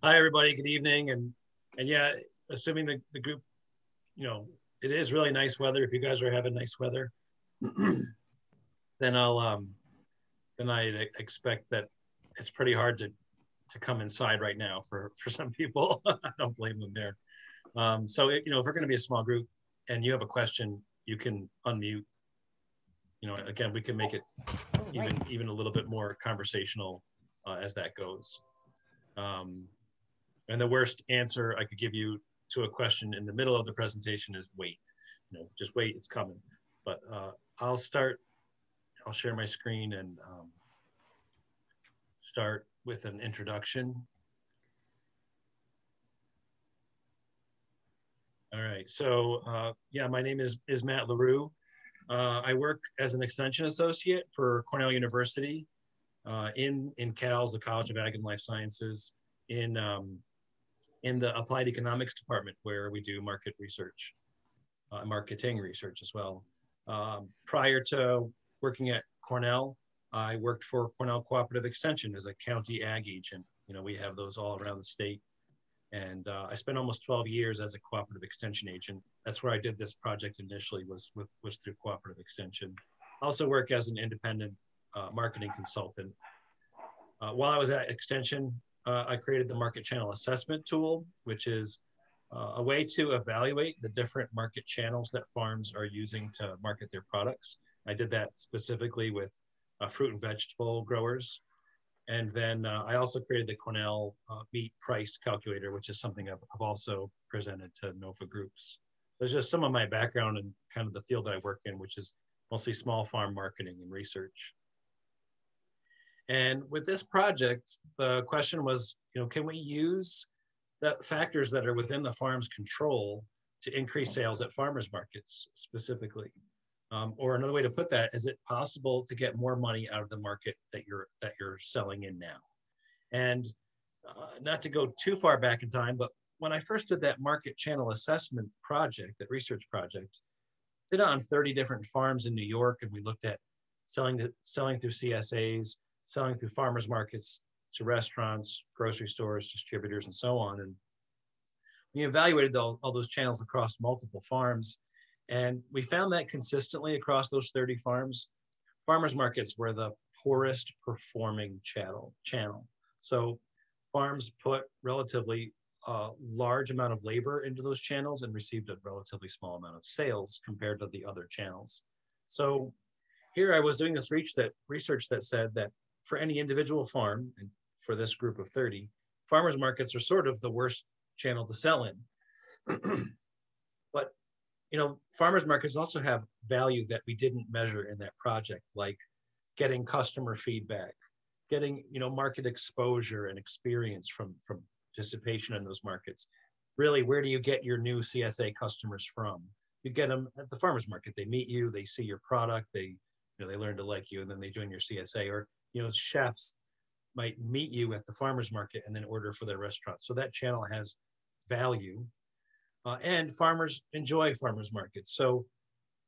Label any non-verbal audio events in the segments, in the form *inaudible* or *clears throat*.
Hi, everybody. Good evening. And and yeah, assuming the, the group, you know, it is really nice weather. If you guys are having nice weather, *clears throat* then I'll um, then I expect that it's pretty hard to to come inside right now for for some people. *laughs* I don't blame them there. Um, so it, you know, if we're going to be a small group and you have a question, you can unmute. You know, again, we can make it even even a little bit more conversational uh, as that goes. Um, and the worst answer I could give you to a question in the middle of the presentation is wait. You know, just wait, it's coming. But uh, I'll start, I'll share my screen and um, start with an introduction. All right, so uh, yeah, my name is, is Matt LeRoux. Uh, I work as an extension associate for Cornell University uh, in, in CALS, the College of Ag and Life Sciences, in um, in the applied economics department where we do market research, uh, marketing research as well. Um, prior to working at Cornell, I worked for Cornell Cooperative Extension as a county ag agent. You know, we have those all around the state. And uh, I spent almost 12 years as a cooperative extension agent. That's where I did this project initially was with was through cooperative extension. I also work as an independent uh, marketing consultant. Uh, while I was at Extension, uh, I created the market channel assessment tool, which is uh, a way to evaluate the different market channels that farms are using to market their products. I did that specifically with uh, fruit and vegetable growers. And then uh, I also created the Cornell uh, meat price calculator, which is something I've, I've also presented to NOFA groups. There's just some of my background and kind of the field that I work in, which is mostly small farm marketing and research. And with this project, the question was, you know, can we use the factors that are within the farm's control to increase sales at farmers markets specifically? Um, or another way to put that, is it possible to get more money out of the market that you're that you're selling in now? And uh, not to go too far back in time, but when I first did that market channel assessment project, that research project, did it on 30 different farms in New York, and we looked at selling to, selling through CSAs, selling through farmers markets to restaurants, grocery stores, distributors, and so on. And we evaluated all, all those channels across multiple farms. And we found that consistently across those 30 farms, farmers markets were the poorest performing channel. channel. So farms put relatively a large amount of labor into those channels and received a relatively small amount of sales compared to the other channels. So here I was doing this research that, research that said that for any individual farm, and for this group of 30, farmers markets are sort of the worst channel to sell in. *clears throat* but you know, farmers markets also have value that we didn't measure in that project, like getting customer feedback, getting you know market exposure and experience from from participation in those markets. Really, where do you get your new CSA customers from? You get them at the farmers market. They meet you, they see your product, they you know they learn to like you, and then they join your CSA. Or you know, chefs might meet you at the farmers market and then order for their restaurant. So that channel has value. Uh, and farmers enjoy farmers markets. So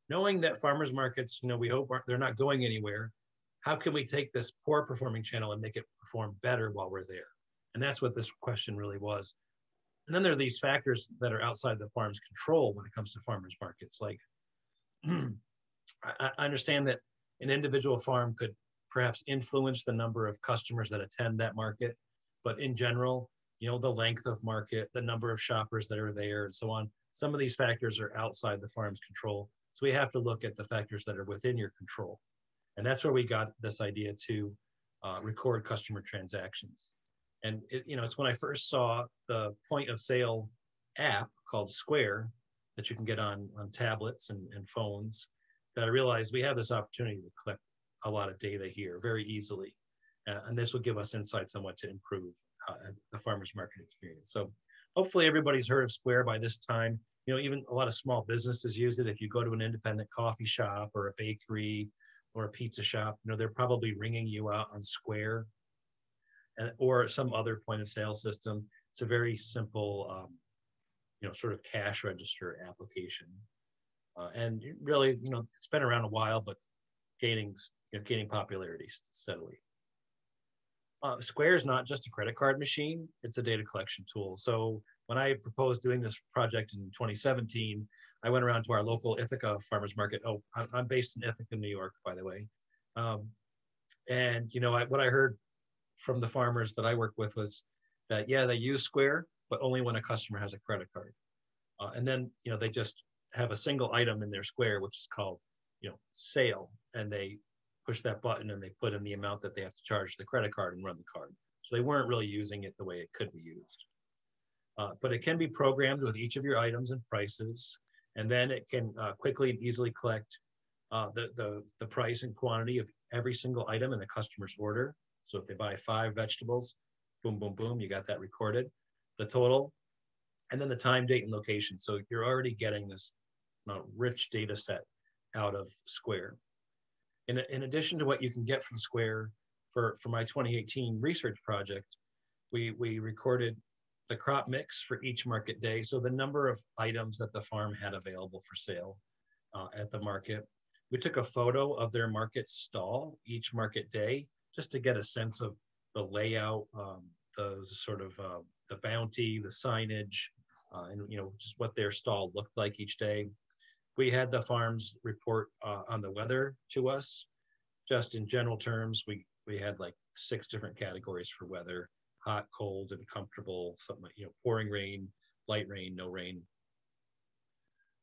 knowing that farmers markets, you know, we hope they're not going anywhere, how can we take this poor performing channel and make it perform better while we're there? And that's what this question really was. And then there are these factors that are outside the farm's control when it comes to farmers markets. Like, *clears throat* I understand that an individual farm could perhaps influence the number of customers that attend that market. But in general, you know, the length of market, the number of shoppers that are there, and so on. Some of these factors are outside the farm's control. So we have to look at the factors that are within your control. And that's where we got this idea to uh, record customer transactions. And it, you know, it's when I first saw the point of sale app called Square that you can get on on tablets and, and phones that I realized we have this opportunity to collect a lot of data here very easily. Uh, and this will give us insights on what to improve uh, the farmer's market experience. So hopefully everybody's heard of Square by this time. You know, even a lot of small businesses use it. If you go to an independent coffee shop or a bakery or a pizza shop, you know, they're probably ringing you out on Square and, or some other point of sale system. It's a very simple, um, you know, sort of cash register application. Uh, and really, you know, it's been around a while, but gaining you know, gaining popularity steadily. Uh, Square is not just a credit card machine, it's a data collection tool. So when I proposed doing this project in 2017, I went around to our local Ithaca farmers market. Oh, I'm based in Ithaca, New York, by the way. Um, and you know, I, what I heard from the farmers that I work with was that yeah, they use Square, but only when a customer has a credit card. Uh, and then you know they just have a single item in their Square, which is called you know sale, and they push that button and they put in the amount that they have to charge the credit card and run the card. So they weren't really using it the way it could be used. Uh, but it can be programmed with each of your items and prices, and then it can uh, quickly and easily collect uh, the, the, the price and quantity of every single item in the customer's order. So if they buy five vegetables, boom, boom, boom, you got that recorded, the total, and then the time, date, and location. So you're already getting this rich data set out of Square. In, in addition to what you can get from Square for, for my 2018 research project, we, we recorded the crop mix for each market day. So the number of items that the farm had available for sale uh, at the market. We took a photo of their market stall each market day just to get a sense of the layout, um, the sort of uh, the bounty, the signage, uh, and you know just what their stall looked like each day. We had the farms report uh, on the weather to us. Just in general terms, we we had like six different categories for weather: hot, cold, and comfortable. Something like you know pouring rain, light rain, no rain.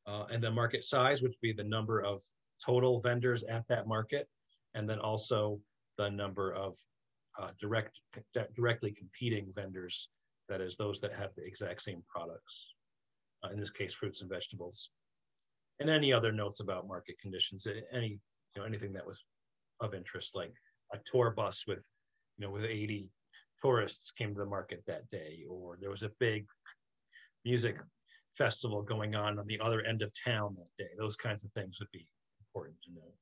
Uh, and the market size, which would be the number of total vendors at that market, and then also the number of uh, direct directly competing vendors. That is, those that have the exact same products. Uh, in this case, fruits and vegetables and any other notes about market conditions, any you know anything that was of interest, like a tour bus with you know with 80 tourists came to the market that day, or there was a big music festival going on on the other end of town that day. Those kinds of things would be important to know.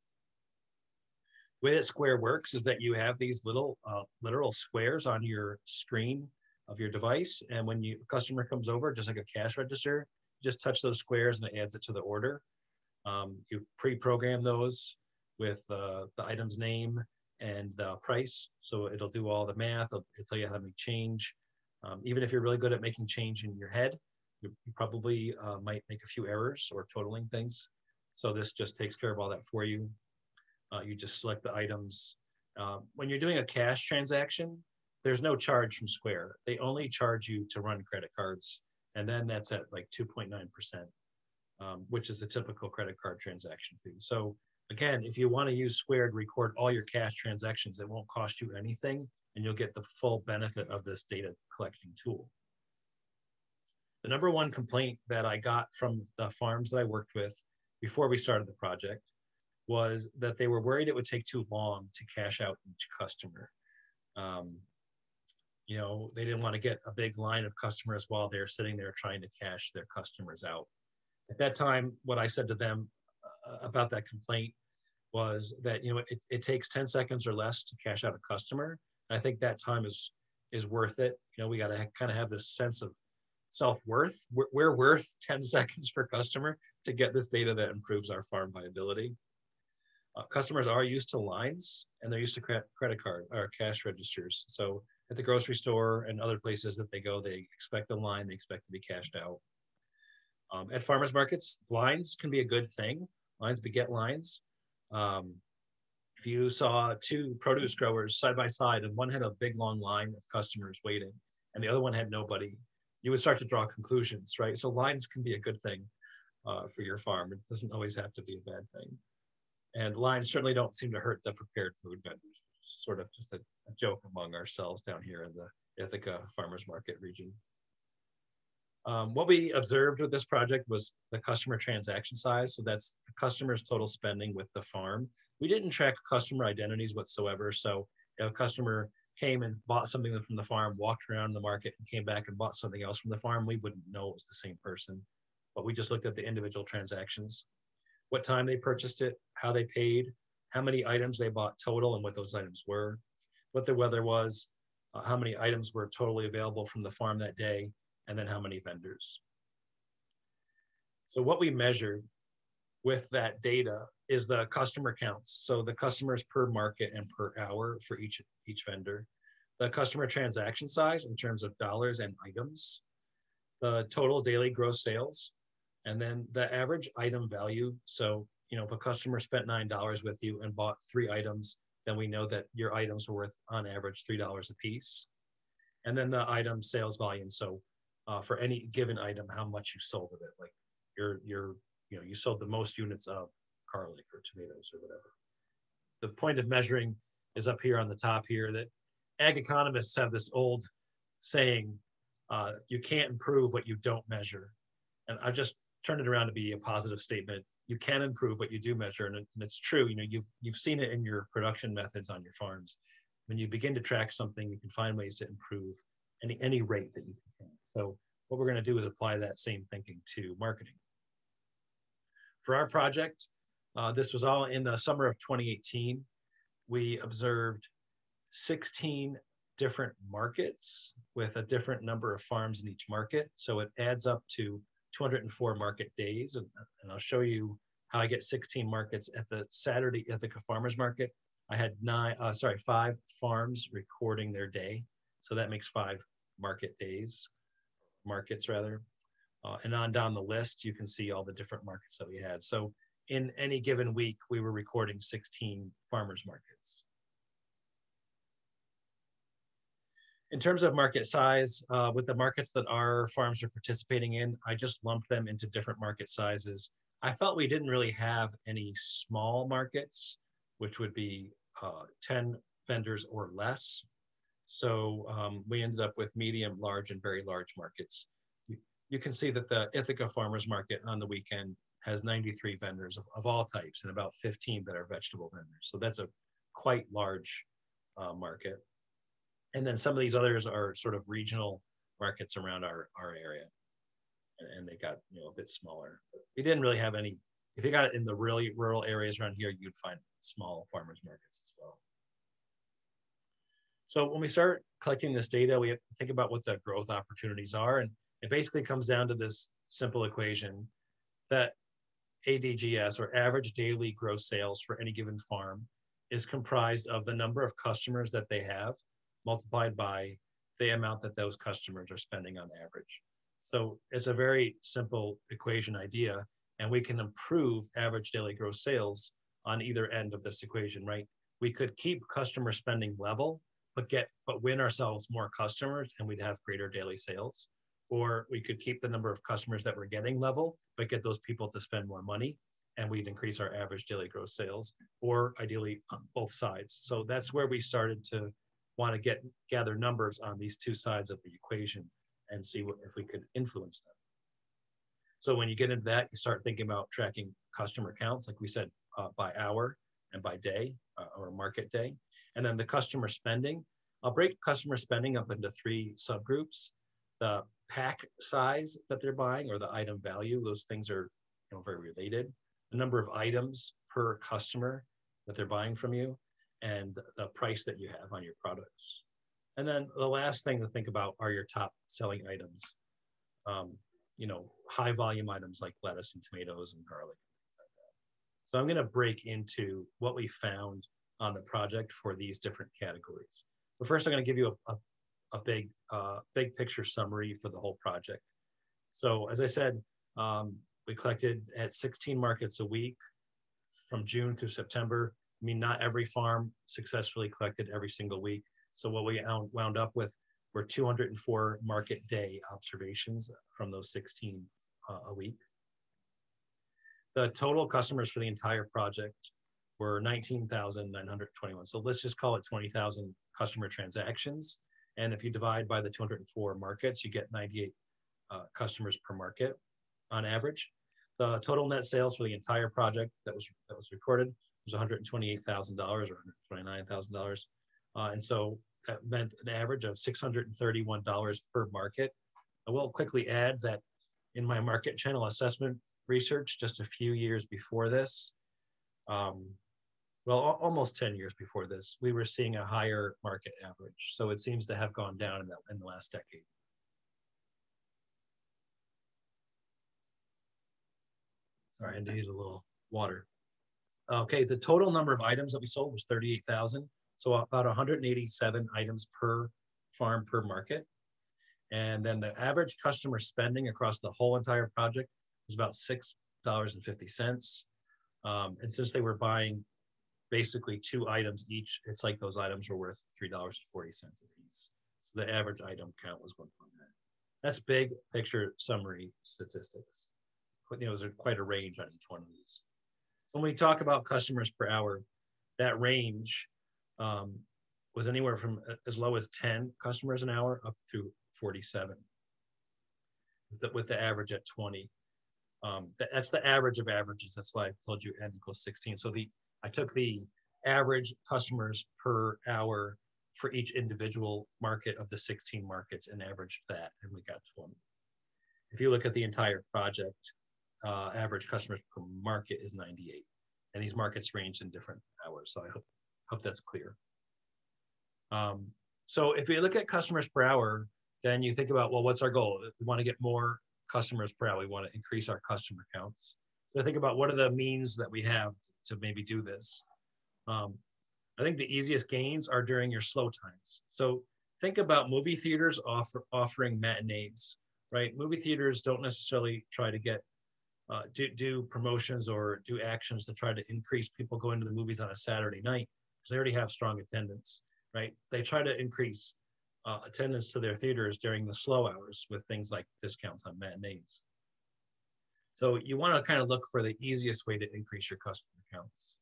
The way that Square works is that you have these little uh, literal squares on your screen of your device, and when you a customer comes over, just like a cash register, just touch those squares and it adds it to the order. Um, you pre-program those with uh, the item's name and the price. So it'll do all the math. It'll, it'll tell you how to make change. Um, even if you're really good at making change in your head, you, you probably uh, might make a few errors or totaling things. So this just takes care of all that for you. Uh, you just select the items. Uh, when you're doing a cash transaction, there's no charge from Square. They only charge you to run credit cards and then that's at like 2.9%, um, which is a typical credit card transaction fee. So again, if you want to use Squared, record all your cash transactions, it won't cost you anything, and you'll get the full benefit of this data collecting tool. The number one complaint that I got from the farms that I worked with before we started the project was that they were worried it would take too long to cash out each customer. Um, you know they didn't want to get a big line of customers while they're sitting there trying to cash their customers out. At that time what i said to them uh, about that complaint was that you know it, it takes 10 seconds or less to cash out a customer. And i think that time is is worth it. You know we got to ha- kind of have this sense of self-worth. We're, we're worth *laughs* 10 seconds per customer to get this data that improves our farm viability. Uh, customers are used to lines and they're used to cre- credit card or cash registers. So at the grocery store and other places that they go, they expect a line, they expect to be cashed out. Um, at farmers markets, lines can be a good thing. Lines beget lines. Um, if you saw two produce growers side by side and one had a big long line of customers waiting and the other one had nobody, you would start to draw conclusions, right? So lines can be a good thing uh, for your farm. It doesn't always have to be a bad thing. And lines certainly don't seem to hurt the prepared food vendors sort of just a, joke among ourselves down here in the Ithaca farmers market region. Um, what we observed with this project was the customer transaction size. So that's the customer's total spending with the farm. We didn't track customer identities whatsoever. So if a customer came and bought something from the farm, walked around the market and came back and bought something else from the farm, we wouldn't know it was the same person. But we just looked at the individual transactions, what time they purchased it, how they paid, how many items they bought total and what those items were, what the weather was, uh, how many items were totally available from the farm that day, and then how many vendors. So what we measured with that data is the customer counts. So the customers per market and per hour for each, each vendor. the customer transaction size in terms of dollars and items, the total daily gross sales, and then the average item value. So, you know, if a customer spent $9 with you and bought three items, then we know that your items are worth on average $3 a piece. And then the item sales volume. So uh, for any given item, how much you sold of it. Like you're, you're, you know, you sold the most units of garlic or tomatoes or whatever. The point of measuring is up here on the top here that ag economists have this old saying, uh, you can't improve what you don't measure. And I just turned it around to be a positive statement. You can improve what you do measure, and, it, and it's true. You know, you've you've seen it in your production methods on your farms. When you begin to track something, you can find ways to improve any any rate that you can. So what we're going to do is apply that same thinking to marketing. For our project, uh, this was all in the summer of 2018. We observed 16 different markets with a different number of farms in each market. So it adds up to 204 market days. And, and I'll show you how I get 16 markets at the Saturday Ithaca Farmers Market. I had nine, uh, sorry, five farms recording their day. So that makes five market days, markets rather. Uh, and on down the list, you can see all the different markets that we had. So in any given week, we were recording 16 farmers markets. In terms of market size, uh, with the markets that our farms are participating in, I just lumped them into different market sizes. I felt we didn't really have any small markets, which would be uh, 10 vendors or less. So um, we ended up with medium, large, and very large markets. You, you, can see that the Ithaca Farmers Market on the weekend has 93 vendors of, of all types and about 15 that are vegetable vendors. So that's a quite large uh, market and then some of these others are sort of regional markets around our, our area. And, and they got you know a bit smaller. We didn't really have any if you got it in the really rural areas around here you'd find small farmers markets as well. So when we start collecting this data we have to think about what the growth opportunities are. And it basically comes down to this simple equation that adgs or average daily gross sales for any given farm is comprised of the number of customers that they have multiplied by the amount that those customers are spending on average. So it's a very simple equation idea, and we can improve average daily gross sales on either end of this equation, right? We could keep customer spending level, but get but win ourselves more customers, and we'd have greater daily sales. Or we could keep the number of customers that we're getting level, but get those people to spend more money, and we'd increase our average daily gross sales. Or ideally, on both sides. So that's where we started to want to get gather numbers on these two sides of the equation and see what, if we could influence them. So when you get into that, you start thinking about tracking customer counts, like we said, uh, by hour and by day uh, or market day. And then the customer spending. I'll break customer spending up into three subgroups. The pack size that they're buying or the item value, those things are you know, very related. The number of items per customer that they're buying from you, and the price that you have on your products. And then the last thing to think about are your top selling items. Um, you know, high volume items like lettuce and tomatoes and garlic. Like so I'm going to break into what we found on the project for these different categories. But first, I'm going to give you a, a, a big, uh, big picture summary for the whole project. So as I said, um, we collected at 16 markets a week from June through September. I mean, not every farm successfully collected every single week. So what we wound up with were 204 market day observations from those 16 uh, a week. The total customers for the entire project were 19,921. So let's just call it 20,000 customer transactions. And if you divide by the 204 markets, you get 98 uh, customers per market on average. The total net sales for the entire project that was that was recorded was $128,000 or $129,000. Uh, and so that meant an average of $631 per market. I will quickly add that in my market channel assessment research, just a few years before this, um, well, almost 10 years before this, we were seeing a higher market average. So it seems to have gone down in the, in the last decade. Sorry, I need a little water. Okay, the total number of items that we sold was 38,000. So about 187 items per farm per market. And then the average customer spending across the whole entire project is about $6.50. Um, and since they were buying basically two items each, it's like those items were worth $3.40 a piece. So the average item count was 1.9. That's big picture summary statistics. You know, there's quite a range on each one of these. So when we talk about customers per hour, that range um, was anywhere from as low as 10 customers an hour up to 47, with the, with the average at 20. Um, that, that's the average of averages. That's why I told you n equals 16. So the I took the average customers per hour for each individual market of the 16 markets and averaged that, and we got 20. If you look at the entire project, uh, average customers per market is 98. And these markets range in different hours. So I hope, hope that's clear. Um, so if we look at customers per hour, then you think about, well, what's our goal? We want to get more customers per hour. We want to increase our customer counts. So think about what are the means that we have to maybe do this. Um, I think the easiest gains are during your slow times. So think about movie theaters offer, offering matinees, right? Movie theaters don't necessarily try to get uh, do, do promotions or do actions to try to increase people going to the movies on a Saturday night because they already have strong attendance, right? They try to increase uh, attendance to their theaters during the slow hours with things like discounts on matinees. So you want to kind of look for the easiest way to increase your customer counts.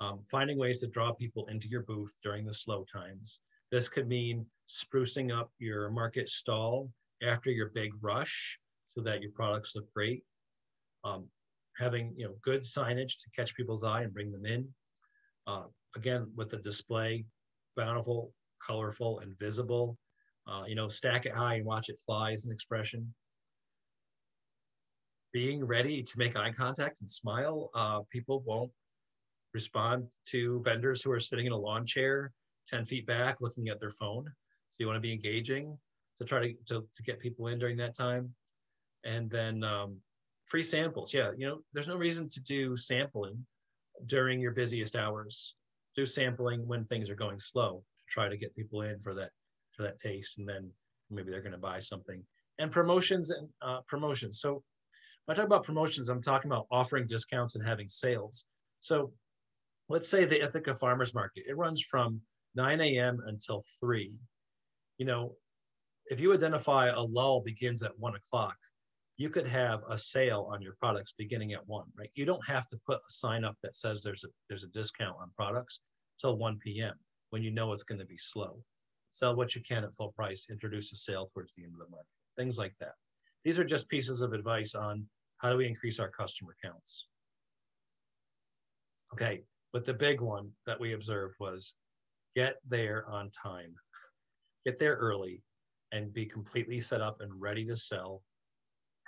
Um, finding ways to draw people into your booth during the slow times. This could mean sprucing up your market stall after your big rush so that your products look great um, having you know good signage to catch people's eye and bring them in. Uh, again, with the display, bountiful, colorful, and visible. Uh, you know, stack it high and watch it fly is an expression. Being ready to make eye contact and smile. Uh, people won't respond to vendors who are sitting in a lawn chair 10 feet back looking at their phone. So you want to be engaging to try to, to, to get people in during that time. And then um, free samples. Yeah, you know, there's no reason to do sampling during your busiest hours. Do sampling when things are going slow to try to get people in for that for that taste, and then maybe they're going to buy something. And promotions and uh, promotions. So when I talk about promotions, I'm talking about offering discounts and having sales. So let's say the Ithaca Farmers Market. It runs from 9 a.m. until 3. You know, if you identify a lull begins at 1 o'clock, you could have a sale on your products beginning at one, right? You don't have to put a sign up that says there's a there's a discount on products till 1 p.m. when you know it's going to be slow. Sell what you can at full price, introduce a sale towards the end of the month, things like that. These are just pieces of advice on how do we increase our customer counts. Okay, but the big one that we observed was get there on time, get there early, and be completely set up and ready to sell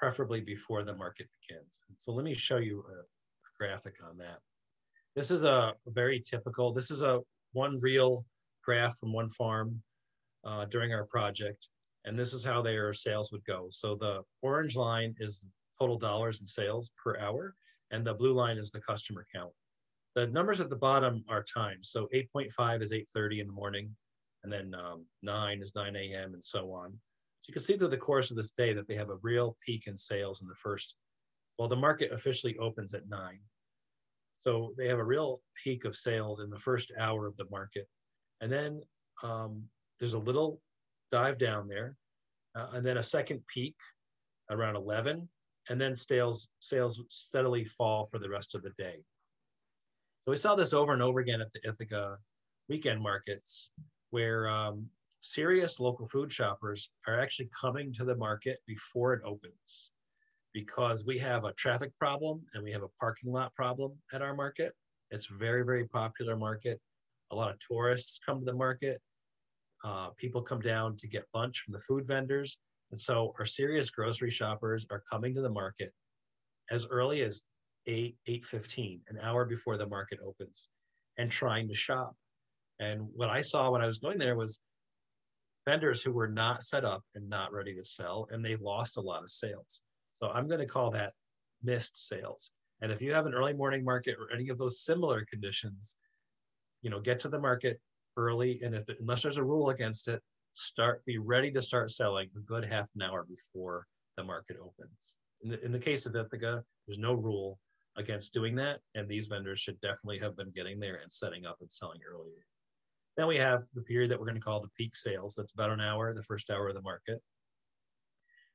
preferably before the market begins. So let me show you a, a graphic on that. This is a very typical, this is a one real graph from one farm uh, during our project. And this is how their sales would go. So the orange line is total dollars in sales per hour, and the blue line is the customer count. The numbers at the bottom are times. So 8.5 is 8.30 in the morning, and then um, 9 is 9 a.m. and so on. So you can see through the course of this day that they have a real peak in sales in the first, well, the market officially opens at nine. So they have a real peak of sales in the first hour of the market. And then um, there's a little dive down there, uh, and then a second peak around 11, and then sales, sales steadily fall for the rest of the day. So we saw this over and over again at the Ithaca weekend markets, where um, serious local food shoppers are actually coming to the market before it opens because we have a traffic problem and we have a parking lot problem at our market. It's very, very popular market. A lot of tourists come to the market. Uh, people come down to get lunch from the food vendors. And so our serious grocery shoppers are coming to the market as early as 8, 8.15, an hour before the market opens and trying to shop. And what I saw when I was going there was vendors who were not set up and not ready to sell, and they lost a lot of sales. So I'm going to call that missed sales. And if you have an early morning market or any of those similar conditions, you know, get to the market early, and if unless there's a rule against it, start be ready to start selling a good half an hour before the market opens. In the, in the case of Ithaca, there's no rule against doing that, and these vendors should definitely have been getting there and setting up and selling earlier. Then we have the period that we're going to call the peak sales. That's about an hour, the first hour of the market.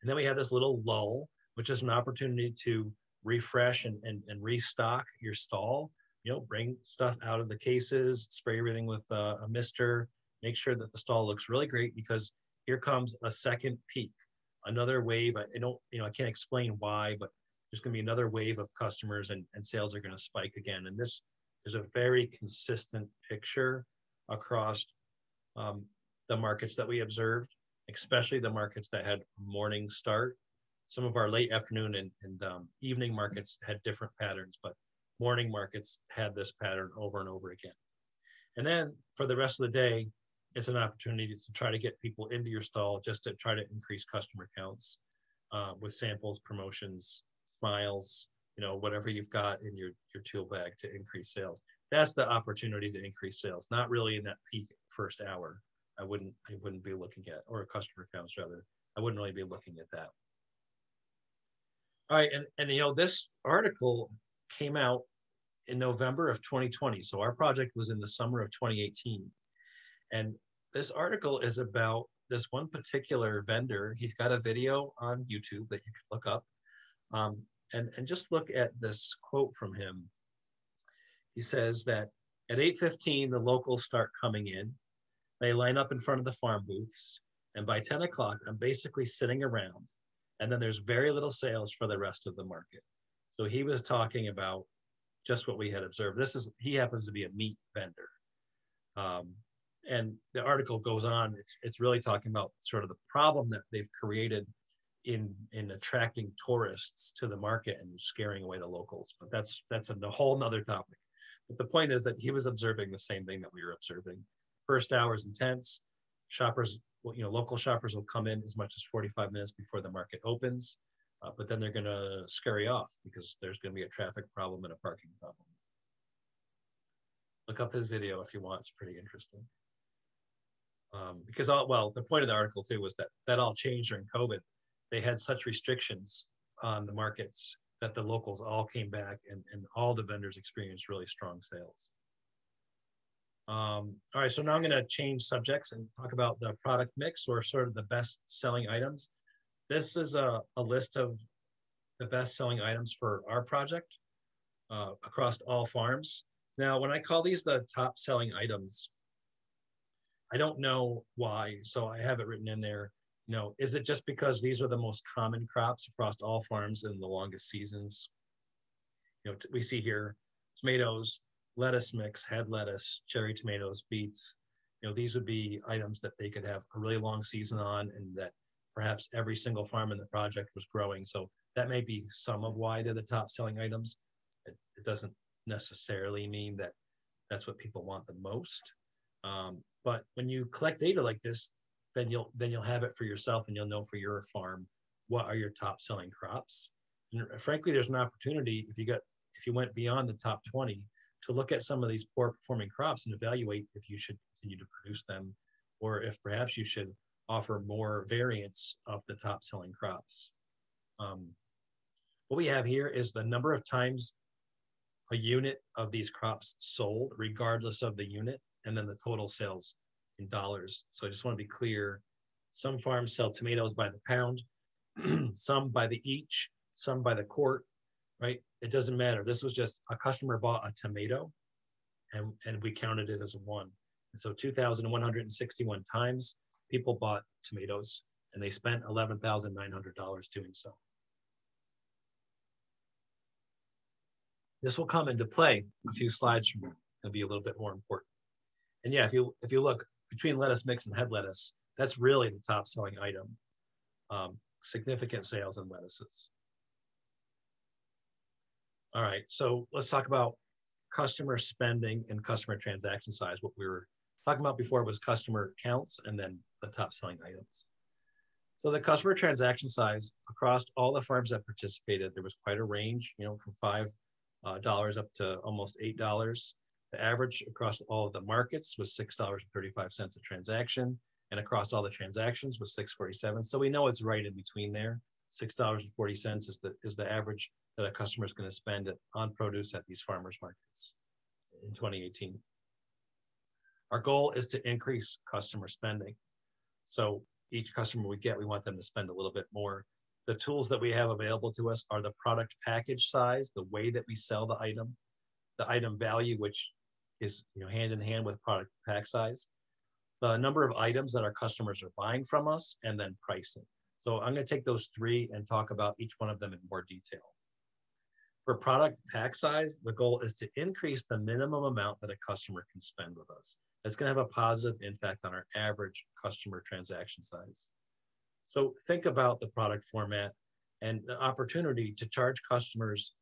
And then we have this little lull, which is an opportunity to refresh and, and, and restock your stall. You know, bring stuff out of the cases, spray everything with uh, a mister, make sure that the stall looks really great because here comes a second peak, another wave. I, I don't, you know, I can't explain why, but there's going to be another wave of customers and, and sales are going to spike again. And this is a very consistent picture across um, the markets that we observed, especially the markets that had morning start. Some of our late afternoon and, and um, evening markets had different patterns, but morning markets had this pattern over and over again. And then for the rest of the day, it's an opportunity to try to get people into your stall just to try to increase customer counts uh, with samples, promotions, smiles, you know, whatever you've got in your, your tool bag to increase sales that's the opportunity to increase sales, not really in that peak first hour. I wouldn't I wouldn't be looking at or a customer counts rather. I wouldn't really be looking at that. All right, and, and you know, this article came out in November of 2020. So our project was in the summer of 2018. And this article is about this one particular vendor. He's got a video on YouTube that you can look up. Um, and, and just look at this quote from him he says that at 8.15, the locals start coming in. They line up in front of the farm booths. And by 10 o'clock, I'm basically sitting around. And then there's very little sales for the rest of the market. So he was talking about just what we had observed. This is, he happens to be a meat vendor. Um, and the article goes on, it's, it's really talking about sort of the problem that they've created in in attracting tourists to the market and scaring away the locals but that's that's a whole nother topic but the point is that he was observing the same thing that we were observing. First hour is intense. Shoppers, you know, local shoppers will come in as much as 45 minutes before the market opens, uh, but then they're going to scurry off because there's going to be a traffic problem and a parking problem. Look up his video if you want. It's pretty interesting. Um, because all, well, the point of the article too was that that all changed during COVID. They had such restrictions on the markets that the locals all came back and, and all the vendors experienced really strong sales. Um, all right, so now I'm going to change subjects and talk about the product mix or sort of the best selling items. This is a, a list of the best selling items for our project uh, across all farms. Now, when I call these the top selling items, I don't know why, so I have it written in there you know, is it just because these are the most common crops across all farms in the longest seasons? You know, we see here tomatoes, lettuce mix, head lettuce, cherry tomatoes, beets. You know, these would be items that they could have a really long season on and that perhaps every single farm in the project was growing. So that may be some of why they're the top selling items. It, it doesn't necessarily mean that that's what people want the most. Um, but when you collect data like this, then you'll then you'll have it for yourself and you'll know for your farm what are your top selling crops. And frankly, there's an opportunity if you got if you went beyond the top 20 to look at some of these poor performing crops and evaluate if you should continue to produce them or if perhaps you should offer more variants of the top selling crops. Um, what we have here is the number of times a unit of these crops sold, regardless of the unit, and then the total sales in dollars. So I just want to be clear. Some farms sell tomatoes by the pound, *clears throat* some by the each, some by the quart, right? It doesn't matter. This was just a customer bought a tomato and, and we counted it as one. And so 2,161 times people bought tomatoes and they spent $11,900 doing so. This will come into play a few slides from now. It'll be a little bit more important. And yeah, if you if you look, between lettuce mix and head lettuce, that's really the top selling item. Um, significant sales in lettuces. All right, so let's talk about customer spending and customer transaction size. What we were talking about before was customer counts and then the top selling items. So the customer transaction size across all the farms that participated, there was quite a range, you know, from five uh, dollars up to almost eight dollars The average across all of the markets was $6.35 a transaction, and across all the transactions was 647. So we know it's right in between there. $6.40 is the, is the average that a customer is going to spend on produce at these farmers markets in 2018. Our goal is to increase customer spending. So each customer we get, we want them to spend a little bit more. The tools that we have available to us are the product package size, the way that we sell the item, the item value, which is you know hand in hand with product pack size, the number of items that our customers are buying from us, and then pricing. So I'm going to take those three and talk about each one of them in more detail. For product pack size, the goal is to increase the minimum amount that a customer can spend with us. That's going to have a positive impact on our average customer transaction size. So think about the product format and the opportunity to charge customers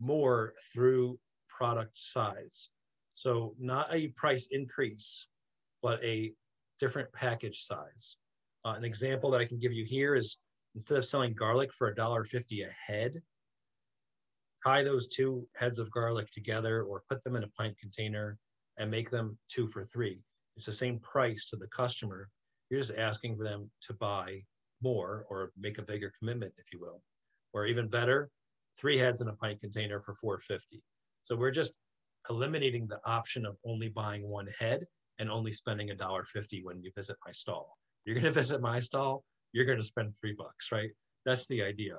more through product size. So not a price increase, but a different package size. Uh, an example that I can give you here is instead of selling garlic for $1.50 a head, tie those two heads of garlic together or put them in a pint container and make them two for three. It's the same price to the customer. You're just asking for them to buy more or make a bigger commitment, if you will. Or even better, three heads in a pint container for 450. So we're just eliminating the option of only buying one head and only spending a dollar fifty when you visit my stall. You're going *laughs* to visit my stall, you're going to spend three bucks, right? That's the idea.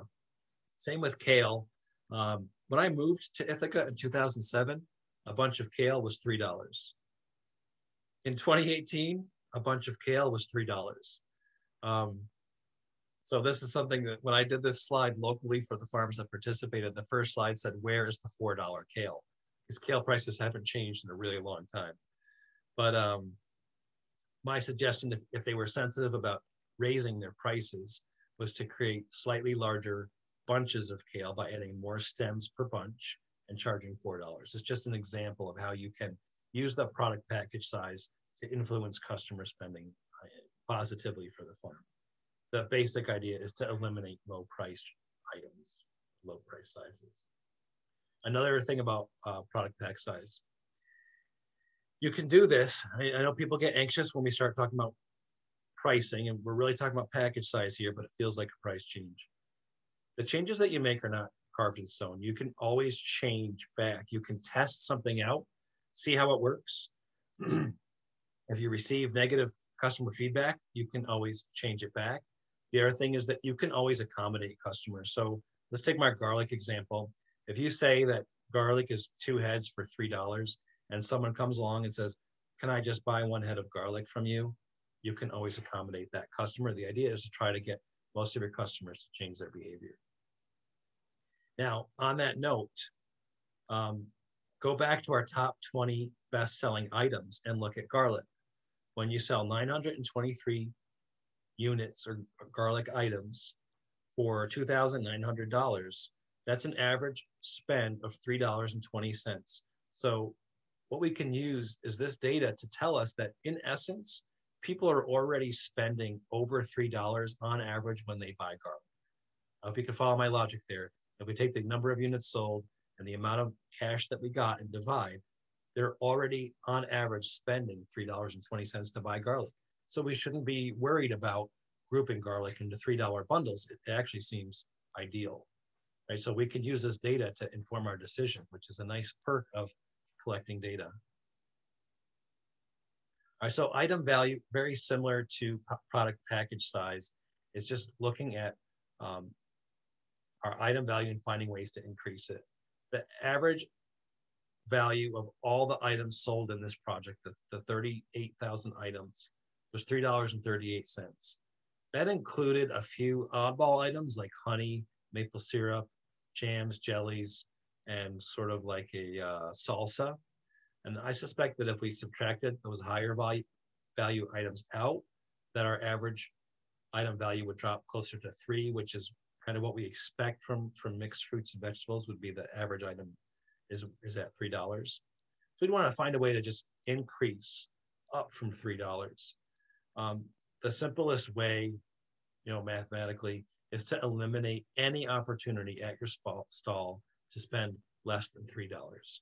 Same with kale. Um, when I moved to Ithaca in 2007, a bunch of kale was $3. In 2018, a bunch of kale was $3. Um, so this is something that when I did this slide locally for the farms that participated, the first slide said, where is the $4 kale? Because kale prices haven't changed in a really long time. But um, my suggestion, if, if they were sensitive about raising their prices, was to create slightly larger bunches of kale by adding more stems per bunch and charging $4. It's just an example of how you can use the product package size to influence customer spending uh, positively for the farm. The basic idea is to eliminate low priced items, low price sizes. Another thing about uh, product pack size. You can do this. I, I know people get anxious when we start talking about pricing, and we're really talking about package size here, but it feels like a price change. The changes that you make are not carved in stone. You can always change back. You can test something out, see how it works. *clears throat* if you receive negative customer feedback, you can always change it back. The other thing is that you can always accommodate customers. So let's take my garlic example. If you say that garlic is two heads for $3 and someone comes along and says, Can I just buy one head of garlic from you? You can always accommodate that customer. The idea is to try to get most of your customers to change their behavior. Now, on that note, um, go back to our top 20 best selling items and look at garlic. When you sell 923 units or garlic items for $2,900, that's an average spend of $3.20. So what we can use is this data to tell us that in essence, people are already spending over $3 on average when they buy garlic. I hope you can follow my logic there. If we take the number of units sold and the amount of cash that we got and divide, they're already on average spending $3.20 to buy garlic. So we shouldn't be worried about grouping garlic into $3 bundles. It actually seems ideal. Right? So we could use this data to inform our decision, which is a nice perk of collecting data. All right, so item value, very similar to product package size, is just looking at um, our item value and finding ways to increase it. The average value of all the items sold in this project, the, the 38,000 items, was $3.38. That included a few oddball items like honey, maple syrup, jams, jellies, and sort of like a uh, salsa. And I suspect that if we subtracted those higher value, value items out, that our average item value would drop closer to three, which is kind of what we expect from from mixed fruits and vegetables would be the average item is is at three dollars. So we'd want to find a way to just increase up from three dollars. Um, the simplest way, you know, mathematically, is to eliminate any opportunity at your stall to spend less than three dollars.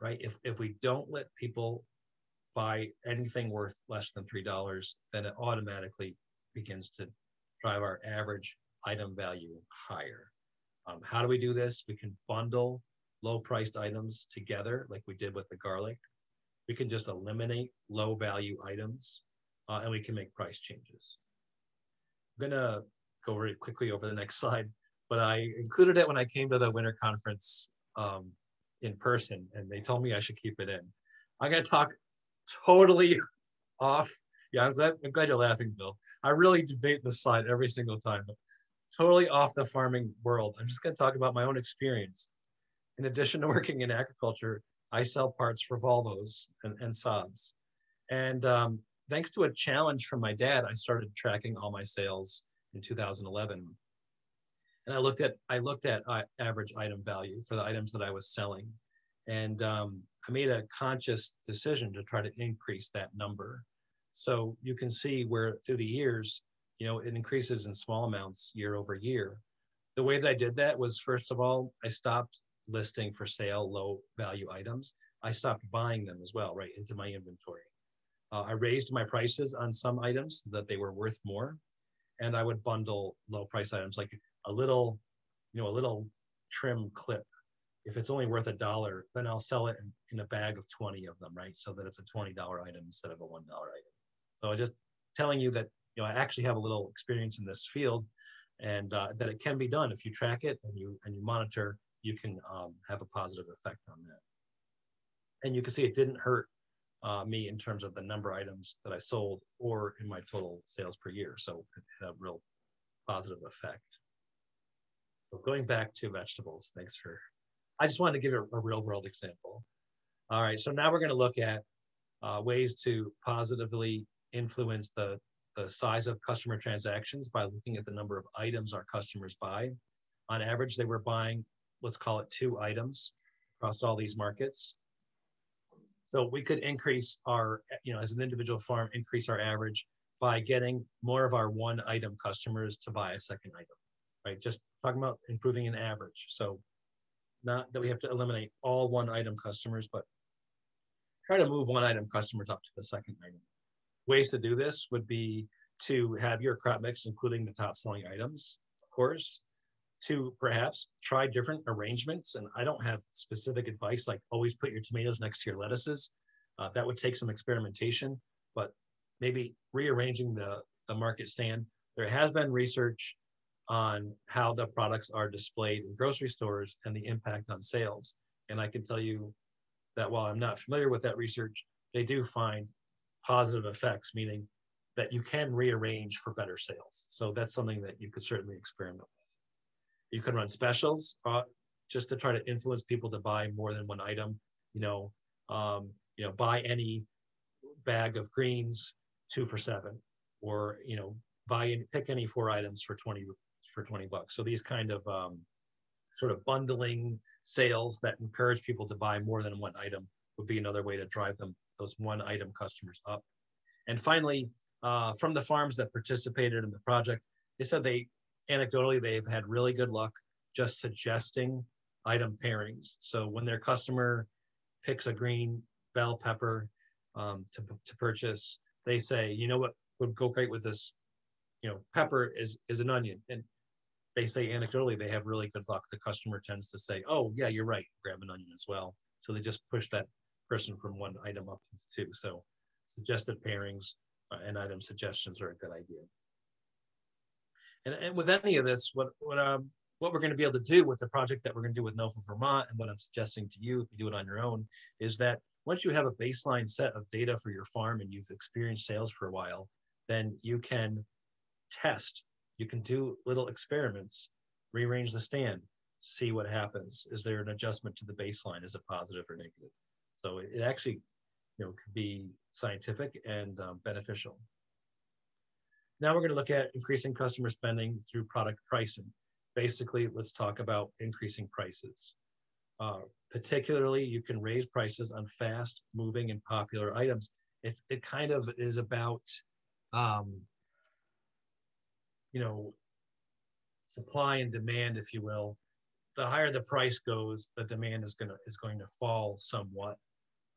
right? If, if we don't let people buy anything worth less than $3, then it automatically begins to drive our average item value higher. Um, how do we do this? We can bundle low priced items together like we did with the garlic. We can just eliminate low value items uh, and we can make price changes. I'm gonna go very quickly over the next *laughs* slide, but I included it when I came to the winter conference um, in person and they told me I should keep it in. I'm gonna talk totally *laughs* off. Yeah, I'm glad, I'm glad you're laughing, Bill. I really debate this slide every single time, but totally off the farming world. I'm just gonna talk about my own experience. In addition to *laughs* working in agriculture, I sell parts for Volvos and, and Saabs. And um, thanks to a challenge from my dad, I started tracking all my sales in 2011. And I looked at I looked at uh, average item value for the items that I was selling, and um, I made a conscious decision to try to increase that number. So you can see where through the years, you know, it increases in small amounts year over year. The way that I did that was first of all, I stopped listing for sale low value items. I stopped buying them as well, right into my inventory. Uh, I raised my prices on some items that they were worth more, and I would bundle low price items like a little, you know, a little trim clip. If it's only worth a dollar, then I'll sell it in, in, a bag of 20 of them, right? So that it's a $20 item instead of a $1 item. So just telling you that, you know, I actually have a little experience in this field and uh, that it can be done if you track it and you and you monitor you can um, have a positive effect on that and you can see it didn't hurt uh, me in terms of the number of items that I sold or in my total sales per year. So it had a real positive effect. So going back to vegetables, thanks for, I just wanted to give a, a real world example. All right, so now we're gonna look at uh, ways to positively influence the, the size of customer transactions by looking at the number of items our customers buy. On average, they were buying, let's call it two items across all these markets. So we could increase our, you know, as an individual farm, increase our average by getting more of our one item customers to buy a second item, right? Just talking about improving an average. So not that we have to eliminate all one item customers, but try to move one item customers up to the second item. Ways to do this would be to have your crop mix, including the top selling items, of course, to perhaps try different arrangements. And I don't have specific advice like always put your tomatoes next to your lettuces. Uh, that would take some experimentation, but maybe rearranging the, the market stand. There has been research on how the products are displayed in grocery stores and the impact on sales. And I can tell you that while I'm not familiar with that research, they do find positive effects, meaning that you can rearrange for better sales. So that's something that you could certainly experiment with. You can run specials uh, just to try to influence people to buy more than one item. You know, um, you know, buy any bag of greens two for seven, or you know, buy and pick any four items for twenty for twenty bucks. So these kind of um, sort of bundling sales that encourage people to buy more than one item would be another way to drive them those one item customers up. And finally, uh, from the farms that participated in the project, they said they anecdotally, they've had really good luck just suggesting item pairings. So when their customer picks a green bell pepper um, to, to purchase, they say, you know what would go great with this, you know, pepper is is an onion. And they say anecdotally they have really good luck. The customer tends to say, oh yeah, you're right, grab an onion as well. So they just push that person from one item up to two. So suggested pairings uh, and item suggestions are a good idea. And, and with any of this, what what um what we're going to be able to do with the project that we're going to do with NOFA Vermont, and what I'm suggesting to you, if you do it on your own, is that once you have a baseline set of data for your farm and you've experienced sales for a while, then you can test. You can do little experiments, rearrange the stand, see what happens. Is there an adjustment to the baseline? Is it positive or negative? So it actually, you know, could be scientific and um, beneficial. Now we're going to look at increasing customer spending through product pricing. Basically, let's talk about increasing prices. Uh, particularly, you can raise prices on fast moving and popular items. It, it kind of is about, um, you know, supply and demand, if you will. the higher the price goes, the demand is gonna is going to fall somewhat.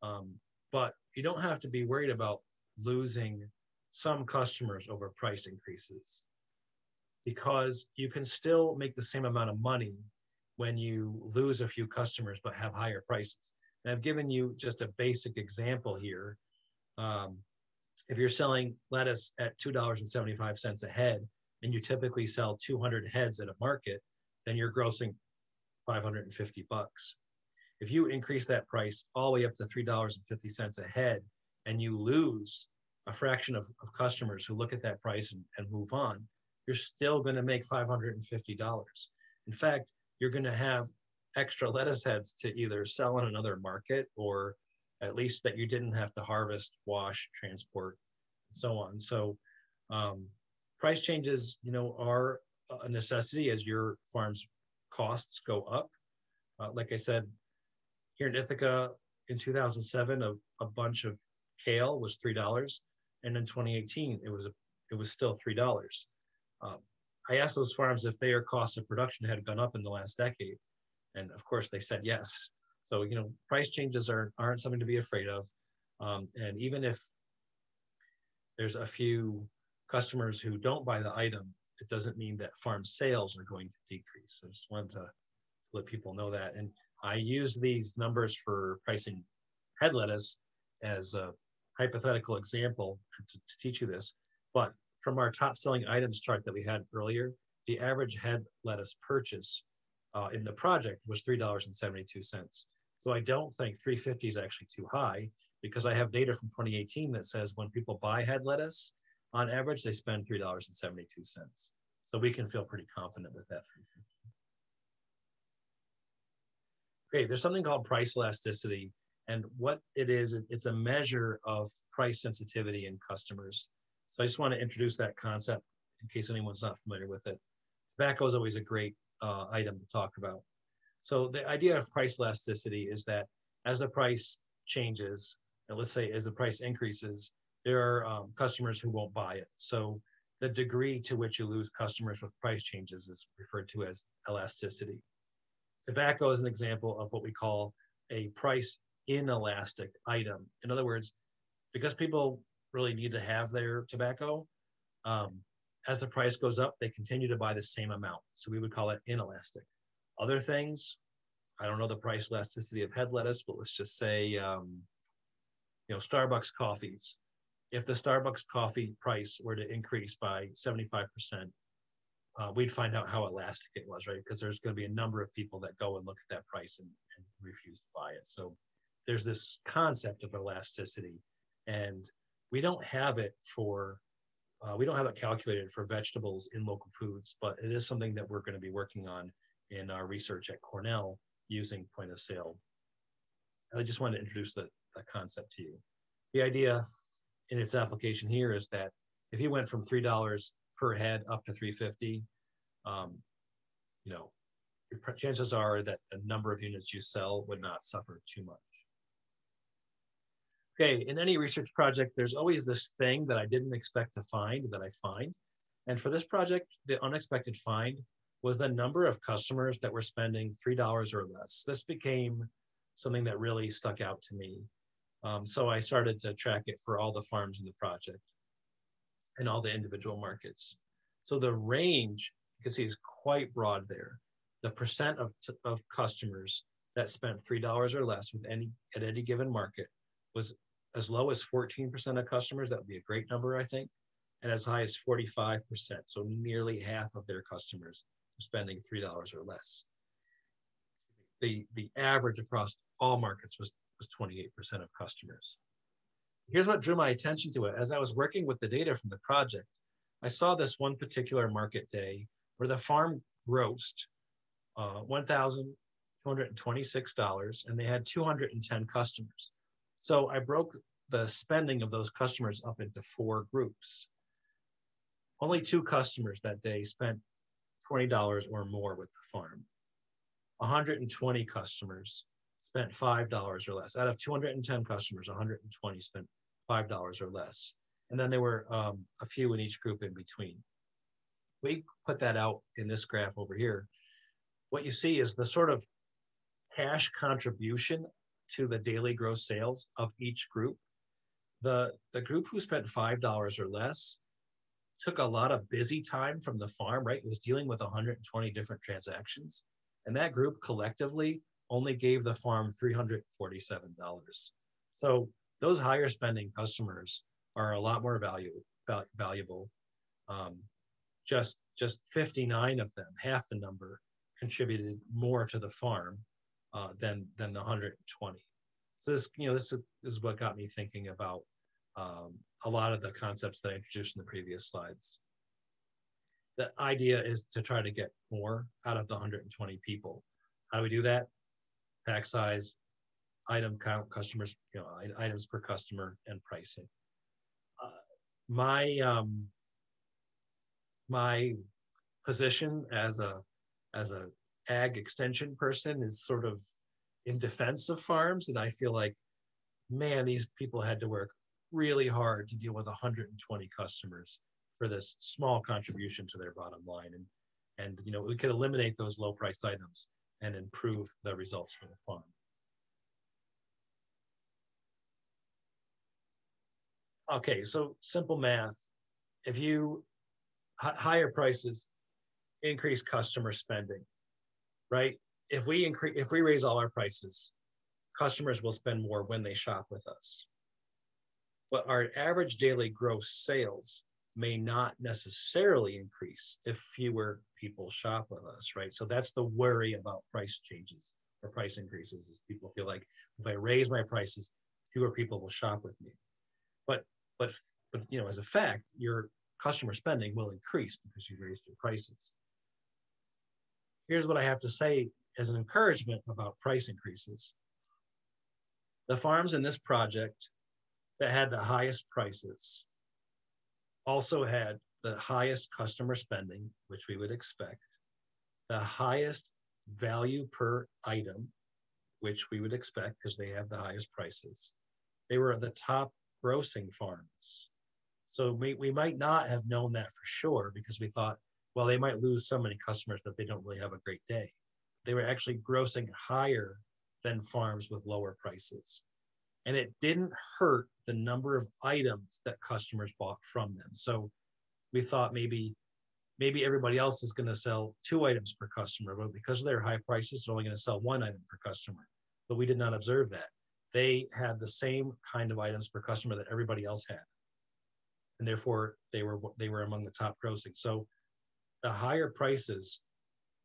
Um, but you don't have to be worried about losing some customers over price increases because you can still make the same amount of money when you lose a few customers but have higher prices. And I've given you just a basic example here. Um, if you're selling lettuce at $2.75 a head and you typically sell 200 heads at a market, then you're grossing 550 bucks. If you increase that price all the way up to $3.50 a head and you lose a fraction of, of customers who look at that price and, and move on, you're still going to make $550. In fact, you're going to have extra lettuce heads to either sell in another market or at least that you didn't have to harvest, wash, transport, and so on. So um, price changes, you know, are a necessity as your farm's costs go up. Uh, like I said, here in Ithaca in 2007, a, a bunch of kale was three dollars, and in 2018 it was it was still three dollars. Um, I asked those farms if their cost of production had gone up in the last decade, and of course they said yes. So you know, price changes are aren't something to be afraid of, um, and even if there's a few customers who don't buy the item, it doesn't mean that farm sales are going to decrease. I just wanted to, to let people know that. And I use these numbers for pricing head lettuce as a hypothetical example to, to teach you this. But from our top selling items chart that we had earlier, the average head lettuce purchase uh, in the project was $3.72. So I don't think 350 is actually too high because I have data from 2018 that says when people buy head lettuce, on average, they spend $3.72. So we can feel pretty confident with that 350. Great, there's something called price elasticity. And what it is, it's a measure of price sensitivity in customers. So I just want to introduce that concept in case anyone's not familiar with it. Tobacco is always a great uh, item to talk about. So the idea of price elasticity is that as the price changes, and let's say as the price increases, there are um, customers who won't buy it. So the degree to which you lose customers with price changes is referred to as elasticity. Tobacco is an example of what we call a price inelastic item. In other words, because people really need to have their tobacco, um, as the price goes up, they continue to buy the same amount. So we would call it inelastic. Other things, I don't know the price elasticity of head lettuce, but let's just say, um, you know, Starbucks coffees if the Starbucks coffee price were to increase by 75%, uh, we'd find out how elastic it was, right? Because there's going to be a number of people that go and look at that price and, and refuse to buy it. So there's this concept of elasticity, and we don't have it for uh, we don't have it calculated for vegetables in local foods, but it is something that we're going to be working on in our research at Cornell using point of sale. I just wanted to introduce the, the concept to you. The idea in its application here is that if you went from three dollars per head up to 350 um, you know chances are that the number of units you sell would not suffer too much okay in any research project there's always this thing that i didn't expect to find that i find and for this project the unexpected find was the number of customers that were spending three dollars or less this became something that really stuck out to me um, so I started to track it for all the farms in the project and all the individual markets. So the range, you can see, is quite broad there. The percent of, of customers that spent $3 or less with any at any given market was as low as 14% of customers. That would be a great number, I think, and as high as 45%. So nearly half of their customers are spending $3 or less. The, the average across all markets was was 28% of customers. Here's what drew my attention to it. As I was working with the data from the project, I saw this one particular market day where the farm grossed uh, $1,226 and they had 210 customers. So I broke the spending of those customers up into four groups. Only two customers that day spent $20 or more with the farm. 120 customers spent $5 or less. Out of 210 customers, 120 spent $5 or less. And then there were um, a few in each group in between. We put that out in this graph over here. what you see is the sort of cash contribution to the daily gross sales of each group. The, the group who spent $5 or less took a lot of busy time from the farm, right? It was dealing with 120 different transactions. And that group collectively only gave the farm $347. So those higher spending customers are a lot more value, val- valuable. Um, just just 59 of them, half the number, contributed more to the farm uh, than than the 120. So this you know this is, what got me thinking about um, a lot of the concepts that I introduced in the previous slides. The idea is to try to get more out of the 120 people. How do we do that? Pack size, item count, customers, you know, items per customer, and pricing. Uh, my um, my position as a as a ag extension person is sort of in defense of farms, and I feel like, man, these people had to work really hard to deal with 120 customers for this small contribution to their bottom line, and and you know we could eliminate those low priced items and improve the results for the farm. Okay, so simple math. If you higher prices increase customer spending, right? If we increase, if we raise all our prices, customers will spend more when they shop with us. But our average daily gross sales may not necessarily increase if fewer people shop with us, right? So that's the worry about price changes or price increases is people feel like if I raise my prices, fewer people will shop with me. But but but you know, as a fact, your customer spending will increase because you raised your prices. Here's what I have to say as an encouragement about price increases. The farms in this project that had the highest prices also had the highest customer spending, which we would expect, the highest value per item, which we would expect because they have the highest prices. They were the top grossing farms. So we, we might not have known that for sure because we thought, well, they might lose so many customers that they don't really have a great day. They were actually grossing higher than farms with lower prices. And it didn't hurt the number of items that customers bought from them. So we thought maybe maybe everybody else is going to sell two items per customer, but because of their high prices, they're only going to sell one item per customer. But we did not observe that. They had the same kind of items per customer that everybody else had and therefore they were they were among the top grossing. So the higher prices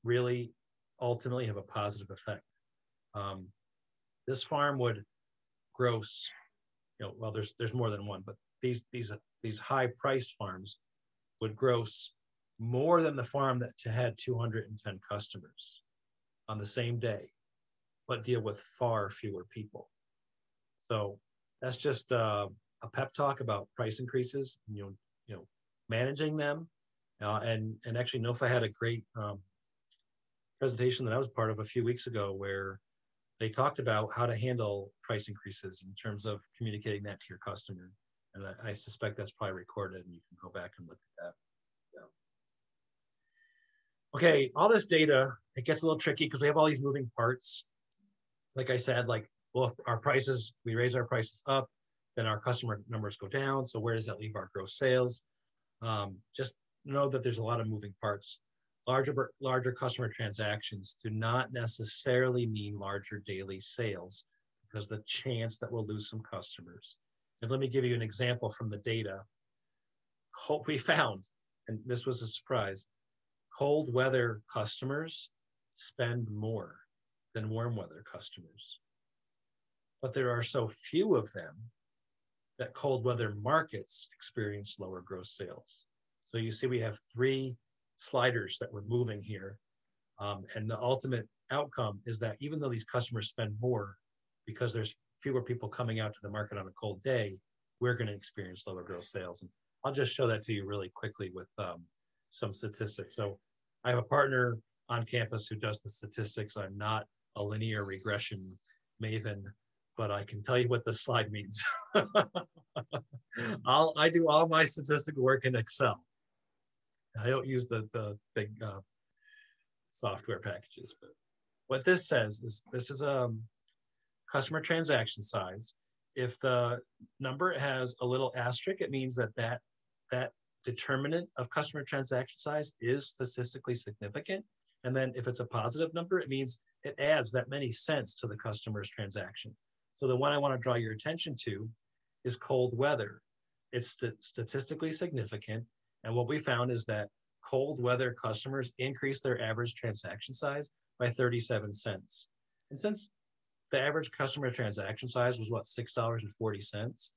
really ultimately have a positive effect. Um, this farm would gross, you know, well, there's there's more than one, but these these these high priced farms would gross more than the farm that had 210 customers on the same day, but deal with far fewer people. So that's just uh, a pep talk about price increases, you know, you know, managing them. Uh, and and actually, NOFA had a great um, presentation that I was part of a few weeks ago where they talked about how to handle price increases in terms of communicating that to your customer. And I, I suspect that's probably recorded, and you can go back and look at that. Okay, all this data it gets a little tricky because we have all these moving parts. Like I said, like well, our prices we raise our prices up, then our customer numbers go down. So where does that leave our gross sales? Um, just know that there's a lot of moving parts. Larger, larger customer transactions do not necessarily mean larger daily sales because the chance that we'll lose some customers. And let me give you an example from the data. Hope We found, and this was a surprise, cold weather customers spend more than warm weather customers. But there are so few of them that cold weather markets experience lower gross sales. So you see we have three sliders that we're moving here. Um, and the ultimate outcome is that even though these customers spend more because there's fewer people coming out to the market on a cold day, we're going to experience lower gross sales. And I'll just show that to you really quickly with um, some statistics. So I have a partner on campus who does the statistics. I'm not a linear regression maven, but I can tell you what this slide means. *laughs* I'll, I do all my statistical work in Excel. I don't use the, the big uh, software packages. But what this says is this is a um, customer transaction size. If the number has a little asterisk, it means that that, that determinant of customer transaction size is statistically significant. And then if it's a positive number, it means it adds that many cents to the customer's transaction. So the one I want to draw your attention to is cold weather. It's st statistically significant. And what we found is that cold weather customers increase their average transaction size by 37 cents. And since the average customer transaction size was what, $6.40,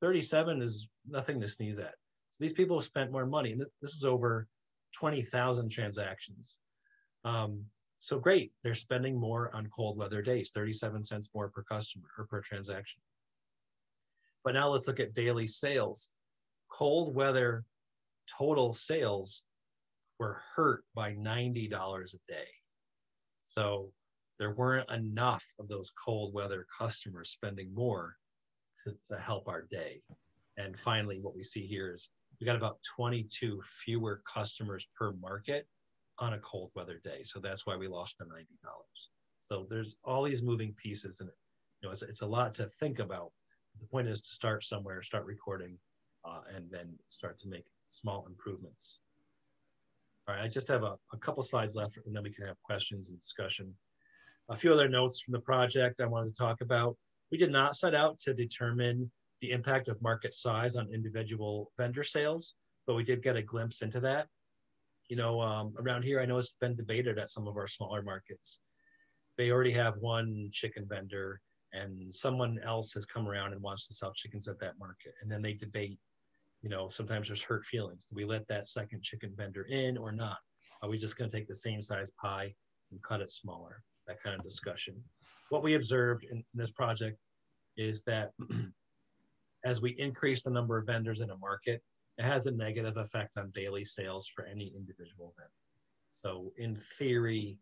37 is nothing to sneeze at. So these people spent more money. And this is over 20,000 transactions. Um, so great, they're spending more on cold weather days, 37 cents more per customer or per transaction. But now let's look at daily sales. Cold weather total sales were hurt by $90 a day. So there weren't enough of those cold weather customers spending more to, to help our day. And finally, what we see here is we got about 22 fewer customers per market on a cold weather day. So that's why we lost the $90. So there's all these moving pieces and you know, it's, it's a lot to think about. The point is to start somewhere, start recording, uh, and then start to make small improvements. All right, I just have a, a couple slides left and then we can have questions and discussion. A few other notes from the project I wanted to talk about. We did not set out to determine the impact of market size on individual vendor sales, but we did get a glimpse into that you know, um, around here, I know it's been debated at some of our smaller markets. They already have one chicken vendor, and someone else has come around and wants to sell chickens at that market. And then they debate, you know, sometimes there's hurt feelings. Do we let that second chicken vendor in or not? Are we just going to take the same size pie and cut it smaller? That kind of discussion. What we observed in this project is that *clears throat* as we increase the number of vendors in a market, it has a negative effect on daily sales for any individual vendor. So in theory,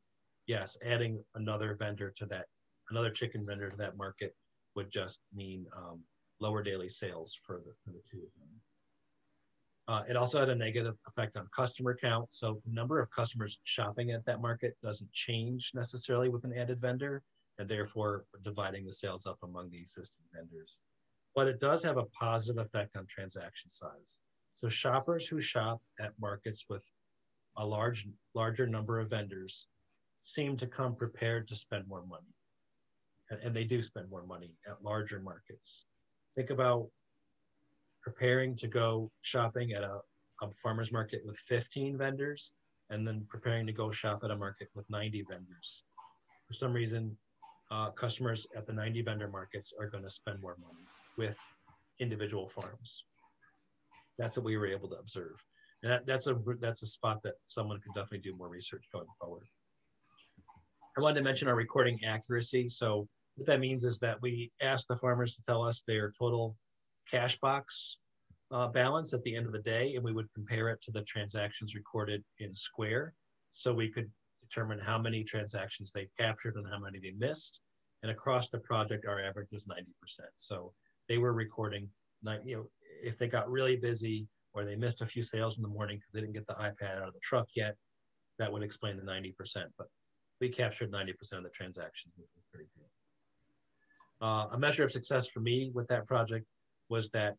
yes, adding another vendor to that, another chicken vendor to that market would just mean um, lower daily sales for the, for the two of them. Uh, it also had a negative effect on customer count. So number of customers shopping at that market doesn't change necessarily with an added vendor, and therefore dividing the sales up among the existing vendors. But it does have a positive effect on transaction size. So shoppers who shop at markets with a large, larger number of vendors seem to come prepared to spend more money. And, and they do spend more money at larger markets. Think about preparing to go shopping at a, a farmer's market with 15 vendors and then preparing to go shop at a market with 90 vendors. For some reason, uh, customers at the 90 vendor markets are going to spend more money with individual farms that's what we were able to observe. And that, that's a that's a spot that someone could definitely do more research going forward. I wanted to mention our recording accuracy. So what that means is that we ask the farmers to tell us their total cash box uh, balance at the end of the day, and we would compare it to the transactions recorded in Square. So we could determine how many transactions they captured and how many they missed. And across the project, our average was 90%. So they were recording, you know, if they got really busy or they missed a few sales in the morning because they didn't get the iPad out of the truck yet, that would explain the 90%. But we captured 90% of the transactions, which was pretty good. Uh, a measure of success for me with that project was that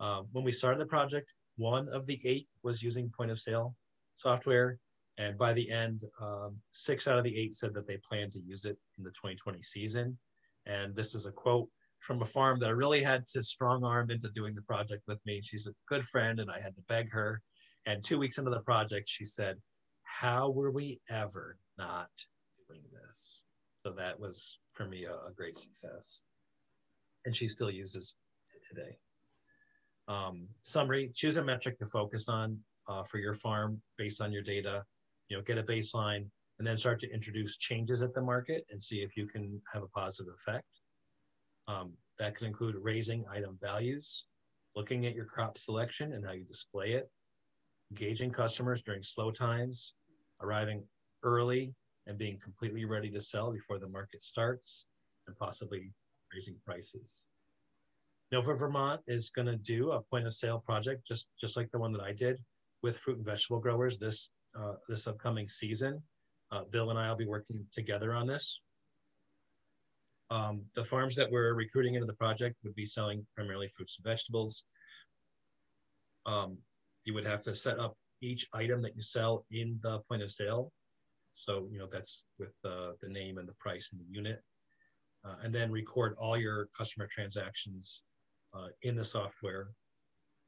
uh, when we started the project, one of the eight was using point of sale software. And by the end, um, six out of the eight said that they plan to use it in the 2020 season. And this is a quote from a farm that I really had to strong arm into doing the project with me. She's a good friend, and I had to beg her. And two weeks into the project, she said, How were we ever not doing this? So that was for me a, a great success. And she still uses today. Um, summary choose a metric to focus on uh, for your farm based on your data. You know, get a baseline and then start to introduce changes at the market and see if you can have a positive effect. Um, that could include raising item values, looking at your crop selection and how you display it, engaging customers during slow times, arriving early and being completely ready to sell before the market starts, and possibly raising prices. NOFA Vermont is going to do a point of sale project just, just like the one that I did with fruit and vegetable growers this, uh, this upcoming season. Uh, Bill and I will be working together on this. Um, the farms that we're recruiting into the project would be selling primarily fruits and vegetables. Um, you would have to set up each item that you sell in the point of sale. So, you know, that's with the, the name and the price and the unit. Uh, and then record all your customer transactions uh, in the software.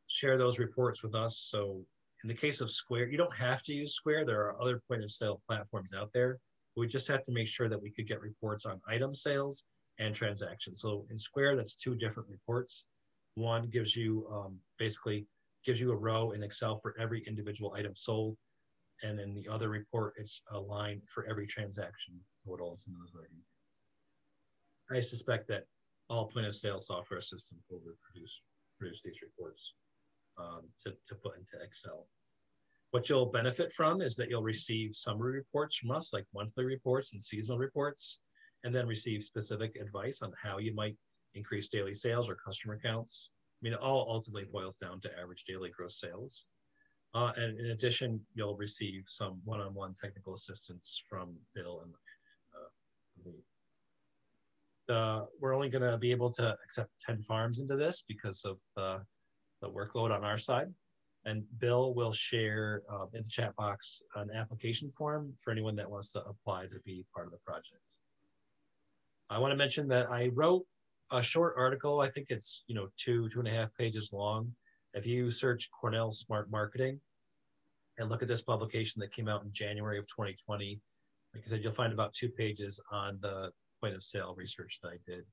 Share those reports with us. So in the case of Square, you don't have to use Square. There are other point of sale platforms out there. We just have to make sure that we could get reports on item sales and transactions. So in Square, that's two different reports. One gives you um, basically gives you a row in Excel for every individual item sold. And then the other report is a line for every transaction totals in those items. I suspect that all point of sale software systems will produce, produce these reports um, to, to put into Excel. What you'll benefit from is that you'll receive summary reports from us, like monthly reports and seasonal reports, and then receive specific advice on how you might increase daily sales or customer counts. I mean, it all ultimately boils down to average daily gross sales. Uh, and in addition, you'll receive some one-on-one technical assistance from Bill and uh. We're only going to be able to accept 10 farms into this because of the, the workload on our side. And Bill will share uh, in the chat box an application form for anyone that wants to apply to be part of the project. I want to mention that I wrote a short article. I think it's you know two two and a half pages long. If you search Cornell Smart Marketing and look at this publication that came out in January of 2020, like I said, you'll find about two pages on the point of sale research that I did.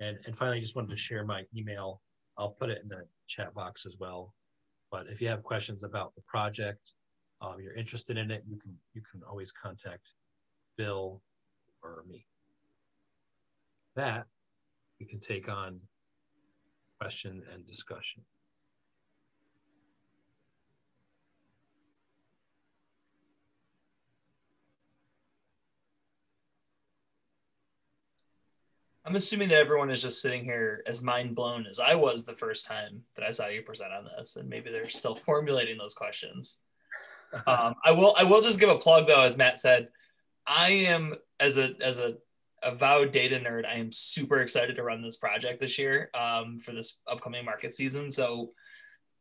And and finally, I just wanted to share my email. I'll put it in the chat box as well. But if you have questions about the project, um, you're interested in it, you can you can always contact Bill or me. That we can take on question and discussion. I'm assuming that everyone is just sitting here as mind blown as I was the first time that I saw you present on this, and maybe they're still formulating those questions. *laughs* um, I will. I will just give a plug though, as Matt said. I am as a as a avowed data nerd. I am super excited to run this project this year um, for this upcoming market season. So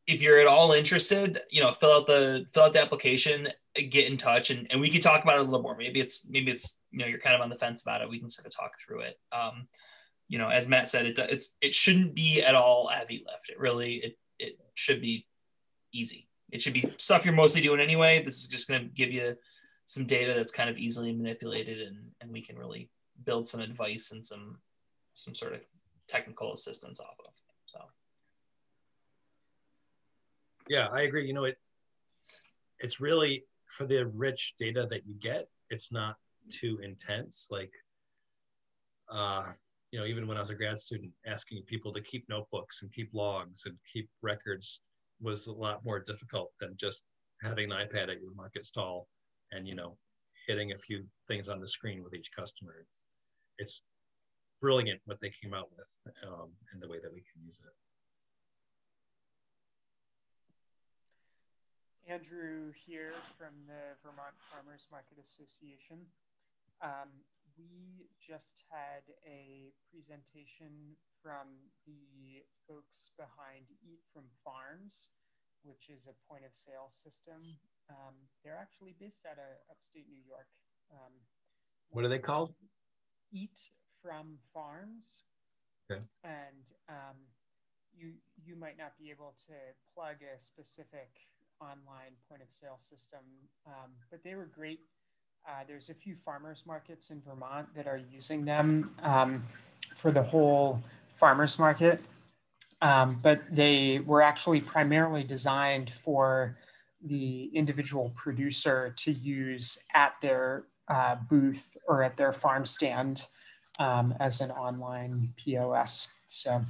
if you're at all interested, you know, fill out the fill out the application, get in touch, and, and we can talk about it a little more. Maybe it's maybe it's you know you're kind of on the fence about it. We can sort of talk through it. Um, you know, as Matt said, it it's it shouldn't be at all heavy lift. It really it it should be easy. It should be stuff you're mostly doing anyway. This is just going to give you some data that's kind of easily manipulated, and and we can really build some advice and some some sort of technical assistance off of. So yeah, I agree. You know, it it's really for the rich data that you get, it's not too intense. Like uh, you know, even when I was a grad student, asking people to keep notebooks and keep logs and keep records was a lot more difficult than just having an iPad at your market stall and you know hitting a few things on the screen with each customer. It's, it's brilliant what they came out with um, and the way that we can use it. Andrew here from the Vermont Farmers Market Association. Um, we just had a presentation from the folks behind Eat from Farms, which is a point of sale system. Um, they're actually based out of upstate New York. Um, what are they called? eat from farms. Okay. And um, you you might not be able to plug a specific online point of sale system, um, but they were great. Uh, there's a few farmers markets in Vermont that are using them um, for the whole farmers market, um, but they were actually primarily designed for the individual producer to use at their uh, booth or at their farm stand um, as an online POS. So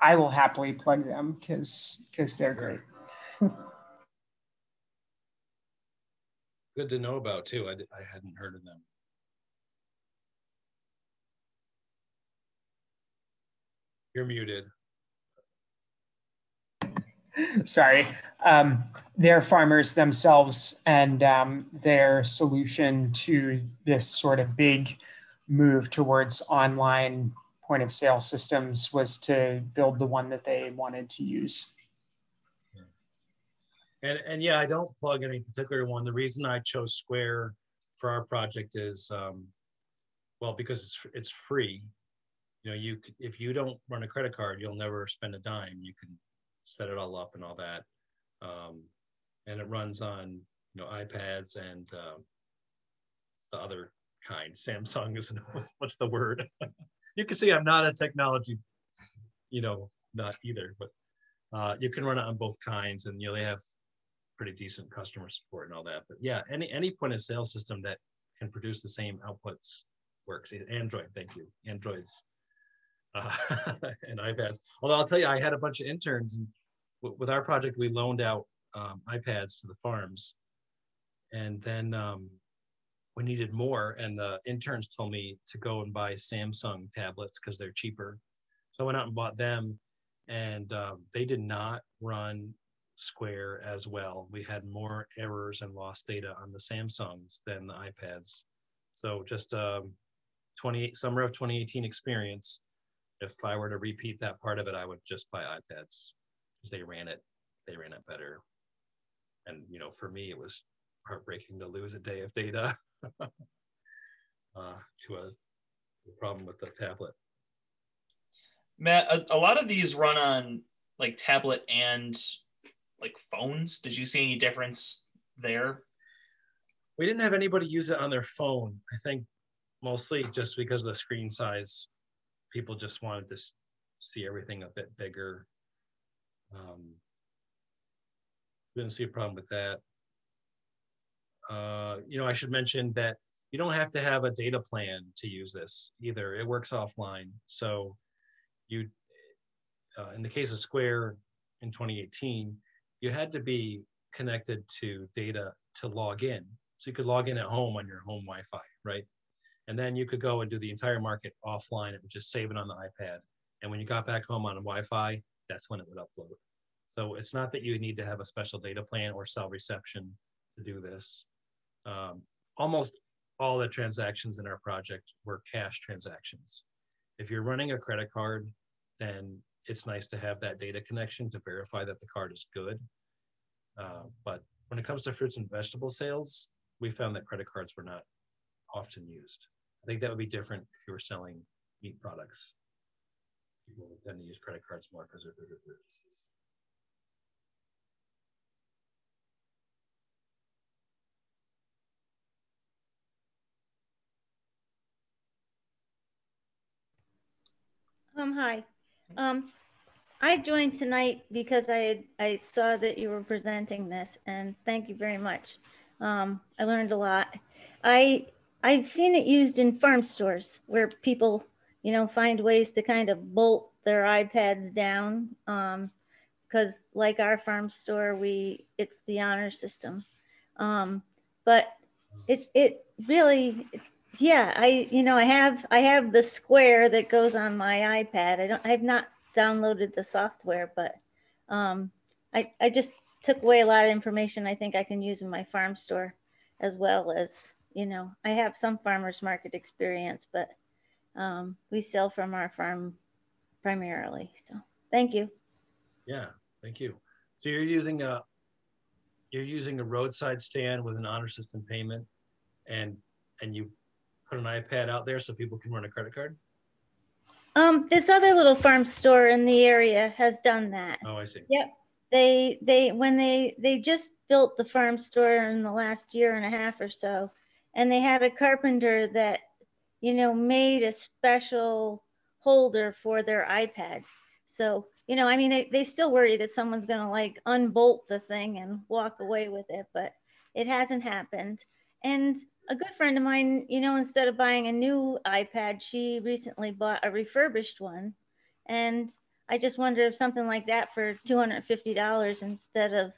I will happily plug them because because they're great. *laughs* Good to know about too. I, I hadn't heard of them. You're muted. sorry, um, their farmers themselves and um, their solution to this sort of big move towards online point of sale systems was to build the one that they wanted to use. And, and yeah, I don't plug any particular one. The reason I chose Square for our project is, um, well, because it's, it's free. You know, you if you don't run a credit card, you'll never spend a dime. You can set it all up and all that. Um, and it runs on you know iPads and uh, the other kind. Samsung isn't *laughs* what's the word? *laughs* you can see I'm not a technology, you know, not either, but uh, you can run it on both kinds, and you know they have pretty decent customer support and all that. But yeah, any any point of sale system that can produce the same outputs works. Android, thank you. Androids uh, *laughs* and iPads. Although I'll tell you, I had a bunch of interns, and with our project, we loaned out um, iPads to the farms, and then um, we needed more, and the interns told me to go and buy Samsung tablets because they're cheaper. So I went out and bought them, and um, they did not run Square as well. We had more errors and lost data on the Samsungs than the iPads. So just um, 20 summer of 2018 experience. If I were to repeat that part of it, I would just buy iPads because they ran it, they ran it better. And you know, for me, it was heartbreaking to lose a day of data *laughs* uh, to a, problem with the tablet. Matt, a, a lot of these run on like tablet and like phones. Did you see any difference there? We didn't have anybody use it on their phone. I think mostly just because of the screen size, people just wanted to see everything a bit bigger. Um, didn't see a problem with that. Uh, you know, I should mention that you don't have to have a data plan to use this either. It works offline. So you, uh, in the case of Square in 2018, you had to be connected to data to log in. So you could log in at home on your home Wi-Fi, right? And then you could go and do the entire market offline. It just save it on the iPad. And when you got back home on Wi-Fi, that's when it would upload. So it's not that you need to have a special data plan or cell reception to do this. Um, almost all the transactions in our project were cash transactions. If you're running a credit card, then it's nice to have that data connection to verify that the card is good. Uh, but when it comes to fruits and vegetable sales, we found that credit cards were not often used. I think that would be different if you were selling meat products. People would tend to use credit cards more because they're bigger purchases. Um, hi. Um, I joined tonight because I I saw that you were presenting this, and thank you very much. Um, I learned a lot. I I've seen it used in farm stores where people, you know, find ways to kind of bolt their iPads down. Um, because like our farm store, we it's the honor system. Um, but it it really yeah, I you know I have I have the square that goes on my iPad. I don't I have not downloaded the software, but um, I I just took away a lot of information I think I can use in my farm store as well as you know I have some farmers market experience, but um, we sell from our farm primarily. So thank you. Yeah, thank you. So you're using a you're using a roadside stand with an honor system payment, and and you put an iPad out there so people can run a credit card? Um, this other little farm store in the area has done that. Oh, I see. Yep. They they when they they just built the farm store in the last year and a half or so, and they had a carpenter that, you know, made a special holder for their iPad. So you know, I mean, they, they still worry that someone's gonna like unbolt the thing and walk away with it, but it hasn't happened. And a good friend of mine, you know, instead of buying a new iPad, she recently bought a refurbished one. And I just wonder if something like that for $250 instead of,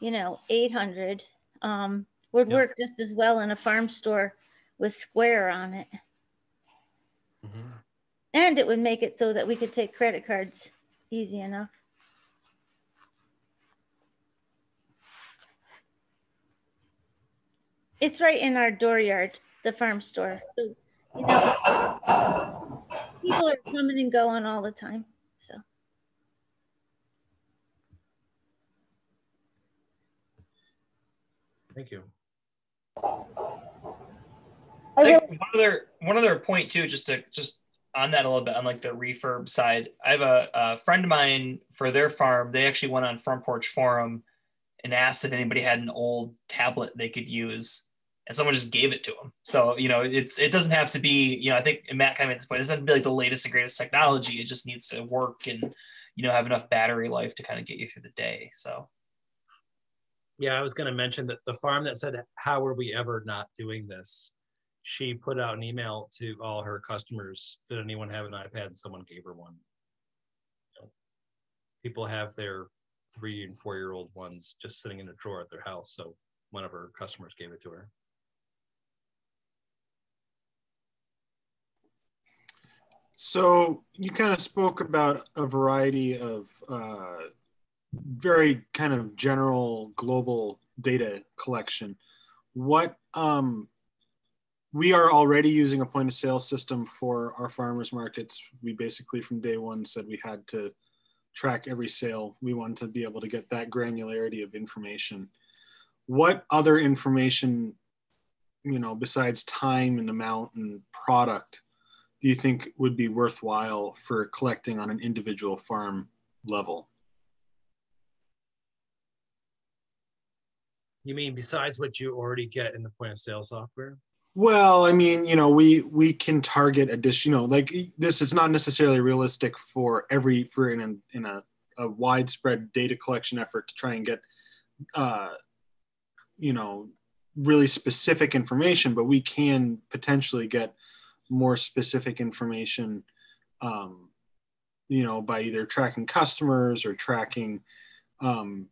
you know, 800 um, would yep. work just as well in a farm store with Square on it. Mm-hmm. And it would make it so that we could take credit cards easy enough. It's right in our dooryard, the farm store. So, you know, people are coming and going all the time. So Thank you. I think one other one other point too, just to just on that a little bit on like the refurb side. I have a, a friend of mine for their farm. They actually went on Front Porch Forum and asked if anybody had an old tablet they could use, and someone just gave it to him. So you know, it's it doesn't have to be you know I think Matt kind of made this point. It doesn't have to be like the latest and greatest technology. It just needs to work and you know have enough battery life to kind of get you through the day. So Yeah, I was going to mention that the farm that said, "How are we ever not doing this?" She put out an email to all her customers. Did anyone have an iPad? And someone gave her one. People have their three and four year old ones just sitting in a drawer at their house. So one of her customers gave it to her. So you kind of spoke about a variety of uh, very kind of general global data collection. What um, we are already using a point of sale system for our farmers markets. We basically from day one said we had to track every sale. We wanted to be able to get that granularity of information. What other information, you know, besides time and amount and product, do you think would be worthwhile for collecting on an individual farm level? You mean besides what you already get in the point of sale software? Well, I mean, you know, we we can target additional like this is not necessarily realistic for every for in a in a, a widespread data collection effort to try and get uh you know really specific information, but we can potentially get more specific information um you know by either tracking customers or tracking um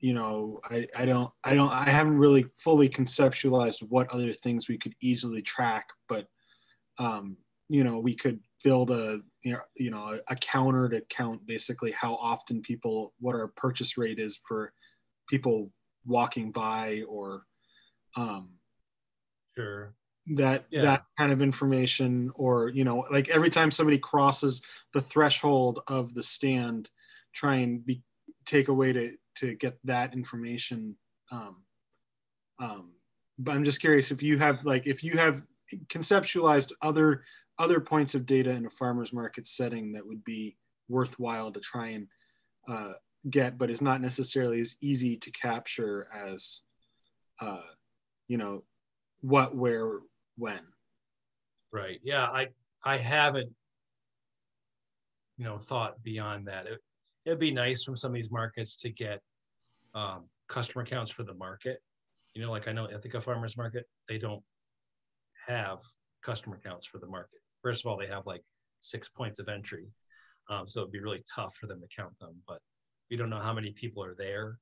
you know I, I don't i don't i haven't really fully conceptualized what other things we could easily track but um you know we could build a you know, you know a counter to count basically how often people what our purchase rate is for people walking by or um Sure. That Yeah. that kind of information or you know like every time somebody crosses the threshold of the stand try and be take away to to get that information um um but i'm just curious if you have like if you have conceptualized other other points of data in a farmers market setting that would be worthwhile to try and uh, get but is not necessarily as easy to capture as uh, you know what where when Right. Yeah. I I haven't, you know, thought beyond that. It, it'd be nice from some of these markets to get um, customer counts for the market. You know, like I know Ithaca Farmers Market, they don't have customer counts for the market. First of all, they have like six points of entry, um, so it'd be really tough for them to count them. But we don't know how many people are there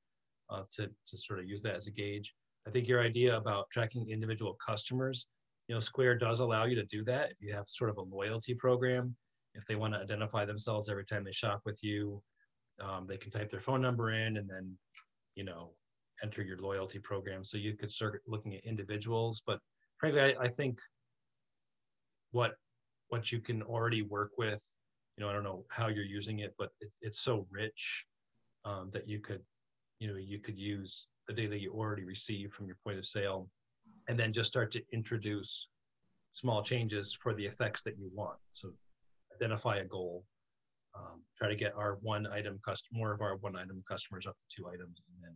uh, to to sort of use that as a gauge. I think your idea about tracking individual customers you know square does allow you to do that if you have sort of a loyalty program. If they want to identify themselves every time they shop with you um, they can type their phone number in and then you know enter your loyalty program. So you could start looking at individuals but frankly i, I think what what you can already work with you know i don't know how you're using it but it, it's so rich um, that you could you know you could use the data you already receive from your point of sale and then just start to introduce small changes for the effects that you want. So identify a goal, um, try to get our one item customer, more of our one item customers up to two items, and then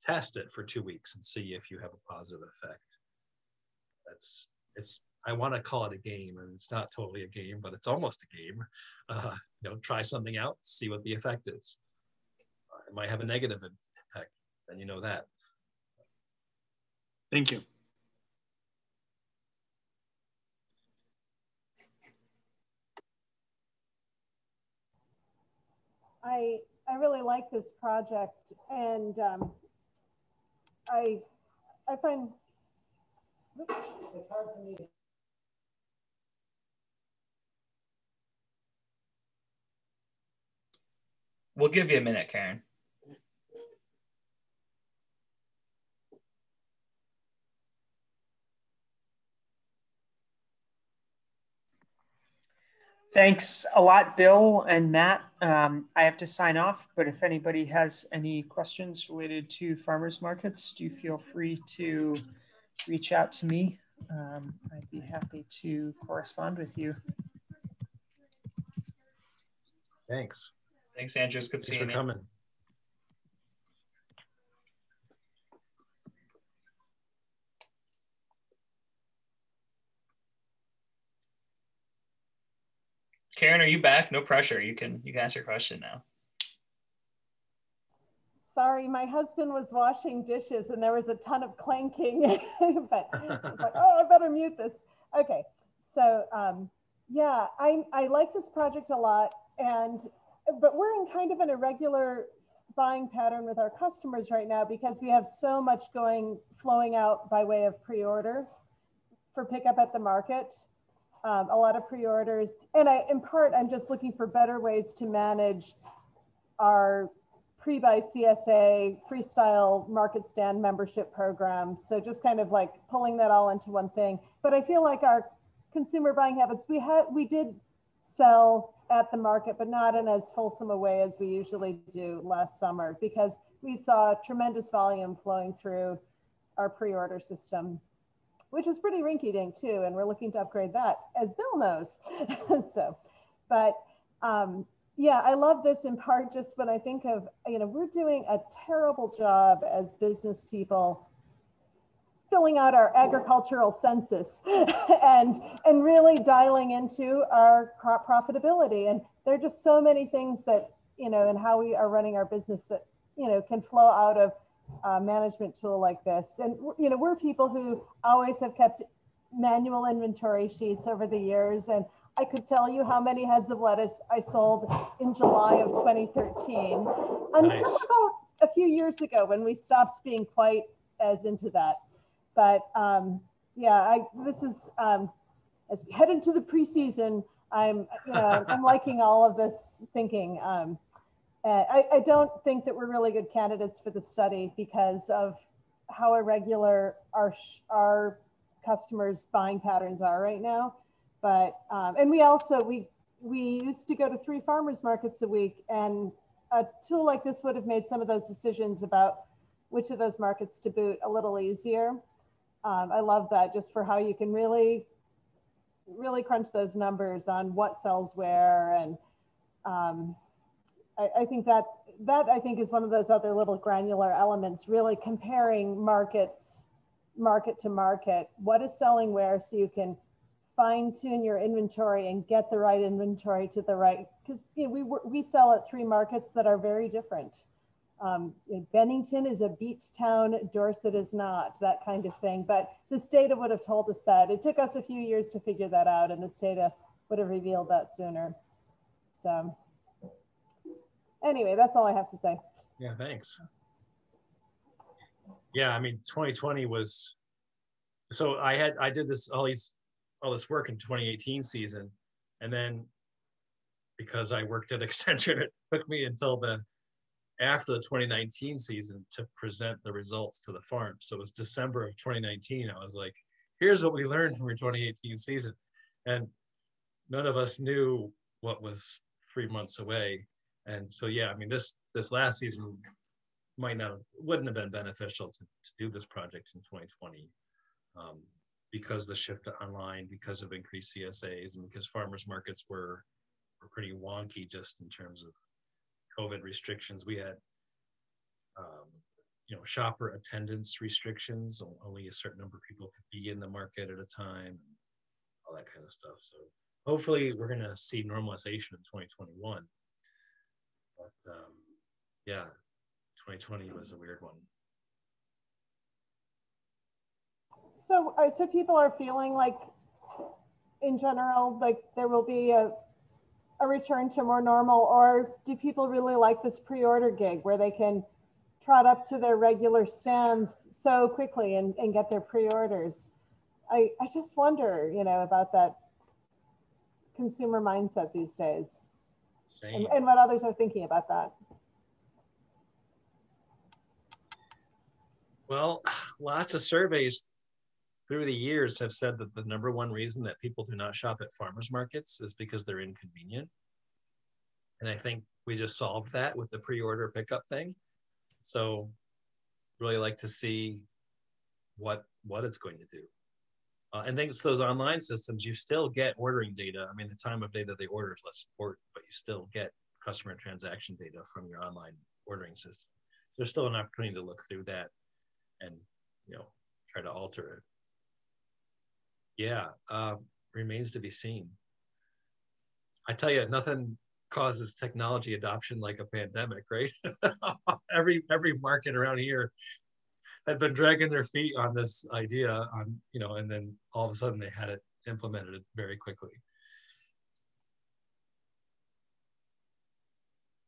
test it for two weeks and see if you have a positive effect. That's it's. I want to call it a game, and it's not totally a game, but it's almost a game. Uh, you know, try something out, see what the effect is. It might have a negative impact, and you know that. Thank you I, I really like this project and um, I, I find it's hard for me to we'll give you a minute, Karen. Thanks a lot, Bill and Matt. Um, I have to sign off, but if anybody has any questions related to farmers markets, do feel free to reach out to me. Um, I'd be happy to correspond with you. Thanks. Thanks, Andrews. Good Thanks seeing for you. coming. Karen, are you back? No pressure. You can you can ask your question now. Sorry, my husband was washing dishes and there was a ton of clanking, *laughs* but I was like, oh, I better mute this. Okay, so um, yeah, I, I like this project a lot, and but we're in kind of an irregular buying pattern with our customers right now because we have so much going flowing out by way of pre-order for pickup at the market um, a lot of pre-orders. And I, in part, I'm just looking for better ways to manage our pre-buy CSA freestyle market stand membership program. So just kind of like pulling that all into one thing. But I feel like our consumer buying habits, we had, we did sell at the market, but not in as fulsome a way as we usually do last summer because we saw tremendous volume flowing through our pre-order system which is pretty rinky dink too. And we're looking to upgrade that as Bill knows. *laughs* so, but um, yeah, I love this in part just when I think of, you know, we're doing a terrible job as business people filling out our agricultural census *laughs* and and really dialing into our crop profitability and there are just so many things that you know and how we are running our business that you know can flow out of uh, management tool like this. And you know, we're people who always have kept manual inventory sheets over the years. And I could tell you how many heads of lettuce I sold in July of 2013 until nice. about a few years ago when we stopped being quite as into that. But um, yeah, I, this is um, as we head into the preseason. I'm, you know, I'm *laughs* liking all of this thinking. Um, uh, I, I, don't think that we're really good candidates for the study because of how irregular our our customers' buying patterns are right now. But um, and we also we we used to go to three farmers markets a week, and a tool like this would have made some of those decisions about which of those markets to boot a little easier. Um, I love that just for how you can really really crunch those numbers on what sells where and um, I, I think that that I think is one of those other little granular elements, really comparing markets, market to market. What is selling where so you can fine tune your inventory and get the right inventory to the right, because you know, we, we sell at three markets that are very different. Um, you know, Bennington is a beach town, Dorset is not, that kind of thing. But this data would have told us that. It took us a few years to figure that out, and this data would have revealed that sooner. So anyway, that's all I have to say. Yeah, thanks. Yeah, I mean, 2020 was so I had I did this all these all this work in 2018 season, and then because I worked at *laughs* Extension, it took me until the after the 2019 season to present the results to the farm. So it was December of 2019. I was like, here's what we learned from your 2018 season. And none of us knew what was three months away and so yeah i mean this this last season might not have, wouldn't have been beneficial to, to do this project in 2020 um, because the shift to online because of increased csas and because farmers markets were were pretty wonky just in terms of covid restrictions. We had um, you know shopper attendance restrictions. Only a certain number of people could be in the market at a time all that kind of stuff. So hopefully we're going to see normalization in 2021 but um, yeah, 2020 was a weird one. So, uh, so people are feeling like, in general, like there will be a a return to more normal, or do people really like this pre-order gig where they can trot up to their regular stands so quickly and, and get their pre-orders? I, I just wonder, you know, about that consumer mindset these days and, and what others are thinking about that. Well, lots of surveys through the years have said that the number one reason that people do not shop at farmers markets is because they're inconvenient. And I think we just solved that with the pre-order pickup thing. So really like to see what what it's going to do. Uh, and thanks to those online systems, you still get ordering data. I mean, the time of day that they order is less important, but you still get customer transaction data from your online ordering system. There's still an opportunity to look through that and you know try to alter it. Yeah, uh, remains to be seen. I tell you, nothing causes technology adoption like a pandemic, right? *laughs* every every market around here had been dragging their feet on this idea on you know and then all of a sudden they had it implemented very quickly.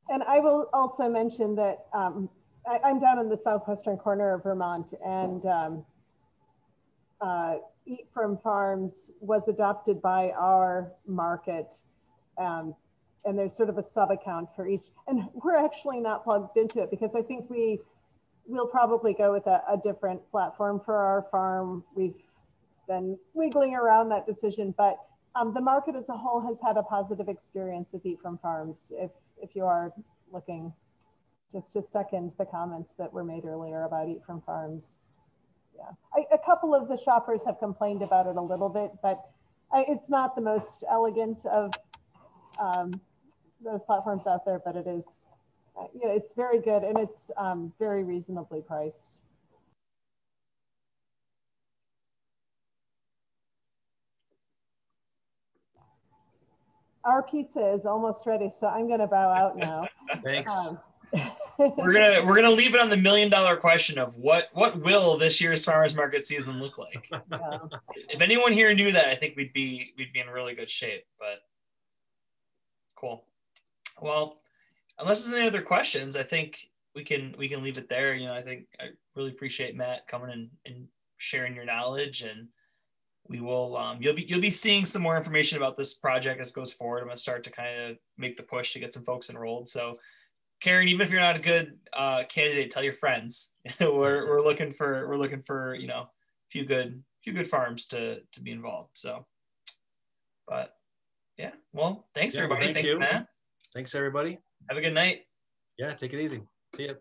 And i will also mention that um, I, am down in the southwestern corner of vermont and um, uh, eat from farms was adopted by our market um, and there's sort of a sub account for each. And we're actually not plugged into it because i think we we'll probably go with a, a, different platform for our farm. We've been wiggling around that decision, but um, the market as a whole has had a positive experience with Eat from Farms. If, if you are looking, just to second the comments that were made earlier about Eat from Farms. Yeah, I, a couple of the shoppers have complained about it a little bit, but I, it's not the most elegant of um, those platforms out there, but it is uh, yeah, it's very good and it's um, very reasonably priced. Our pizza is almost ready, so I'm going to bow out now. *laughs* Thanks. Um, *laughs* we're gonna we're gonna leave it on the million dollar question of what what will this year's farmers market season look like. *laughs* Yeah. If anyone here knew that, I think we'd be we'd be in really good shape. But cool. Well, unless there's any other questions, I think we can we can leave it there. You know, I think I really appreciate Matt coming and, and sharing your knowledge and we will um, you'll be you'll be seeing some more information about this project as it goes forward. I'm gonna start to kind of make the push to get some folks enrolled. So Karen, even if you're not a good uh, candidate, tell your friends. *laughs* we're, we're looking for we're looking for you know a few good few good farms to to be involved. So, but yeah, well, thanks yeah, everybody. Thank thanks, you. Matt. Thanks everybody. Have a good night. Yeah, take it easy. See ya.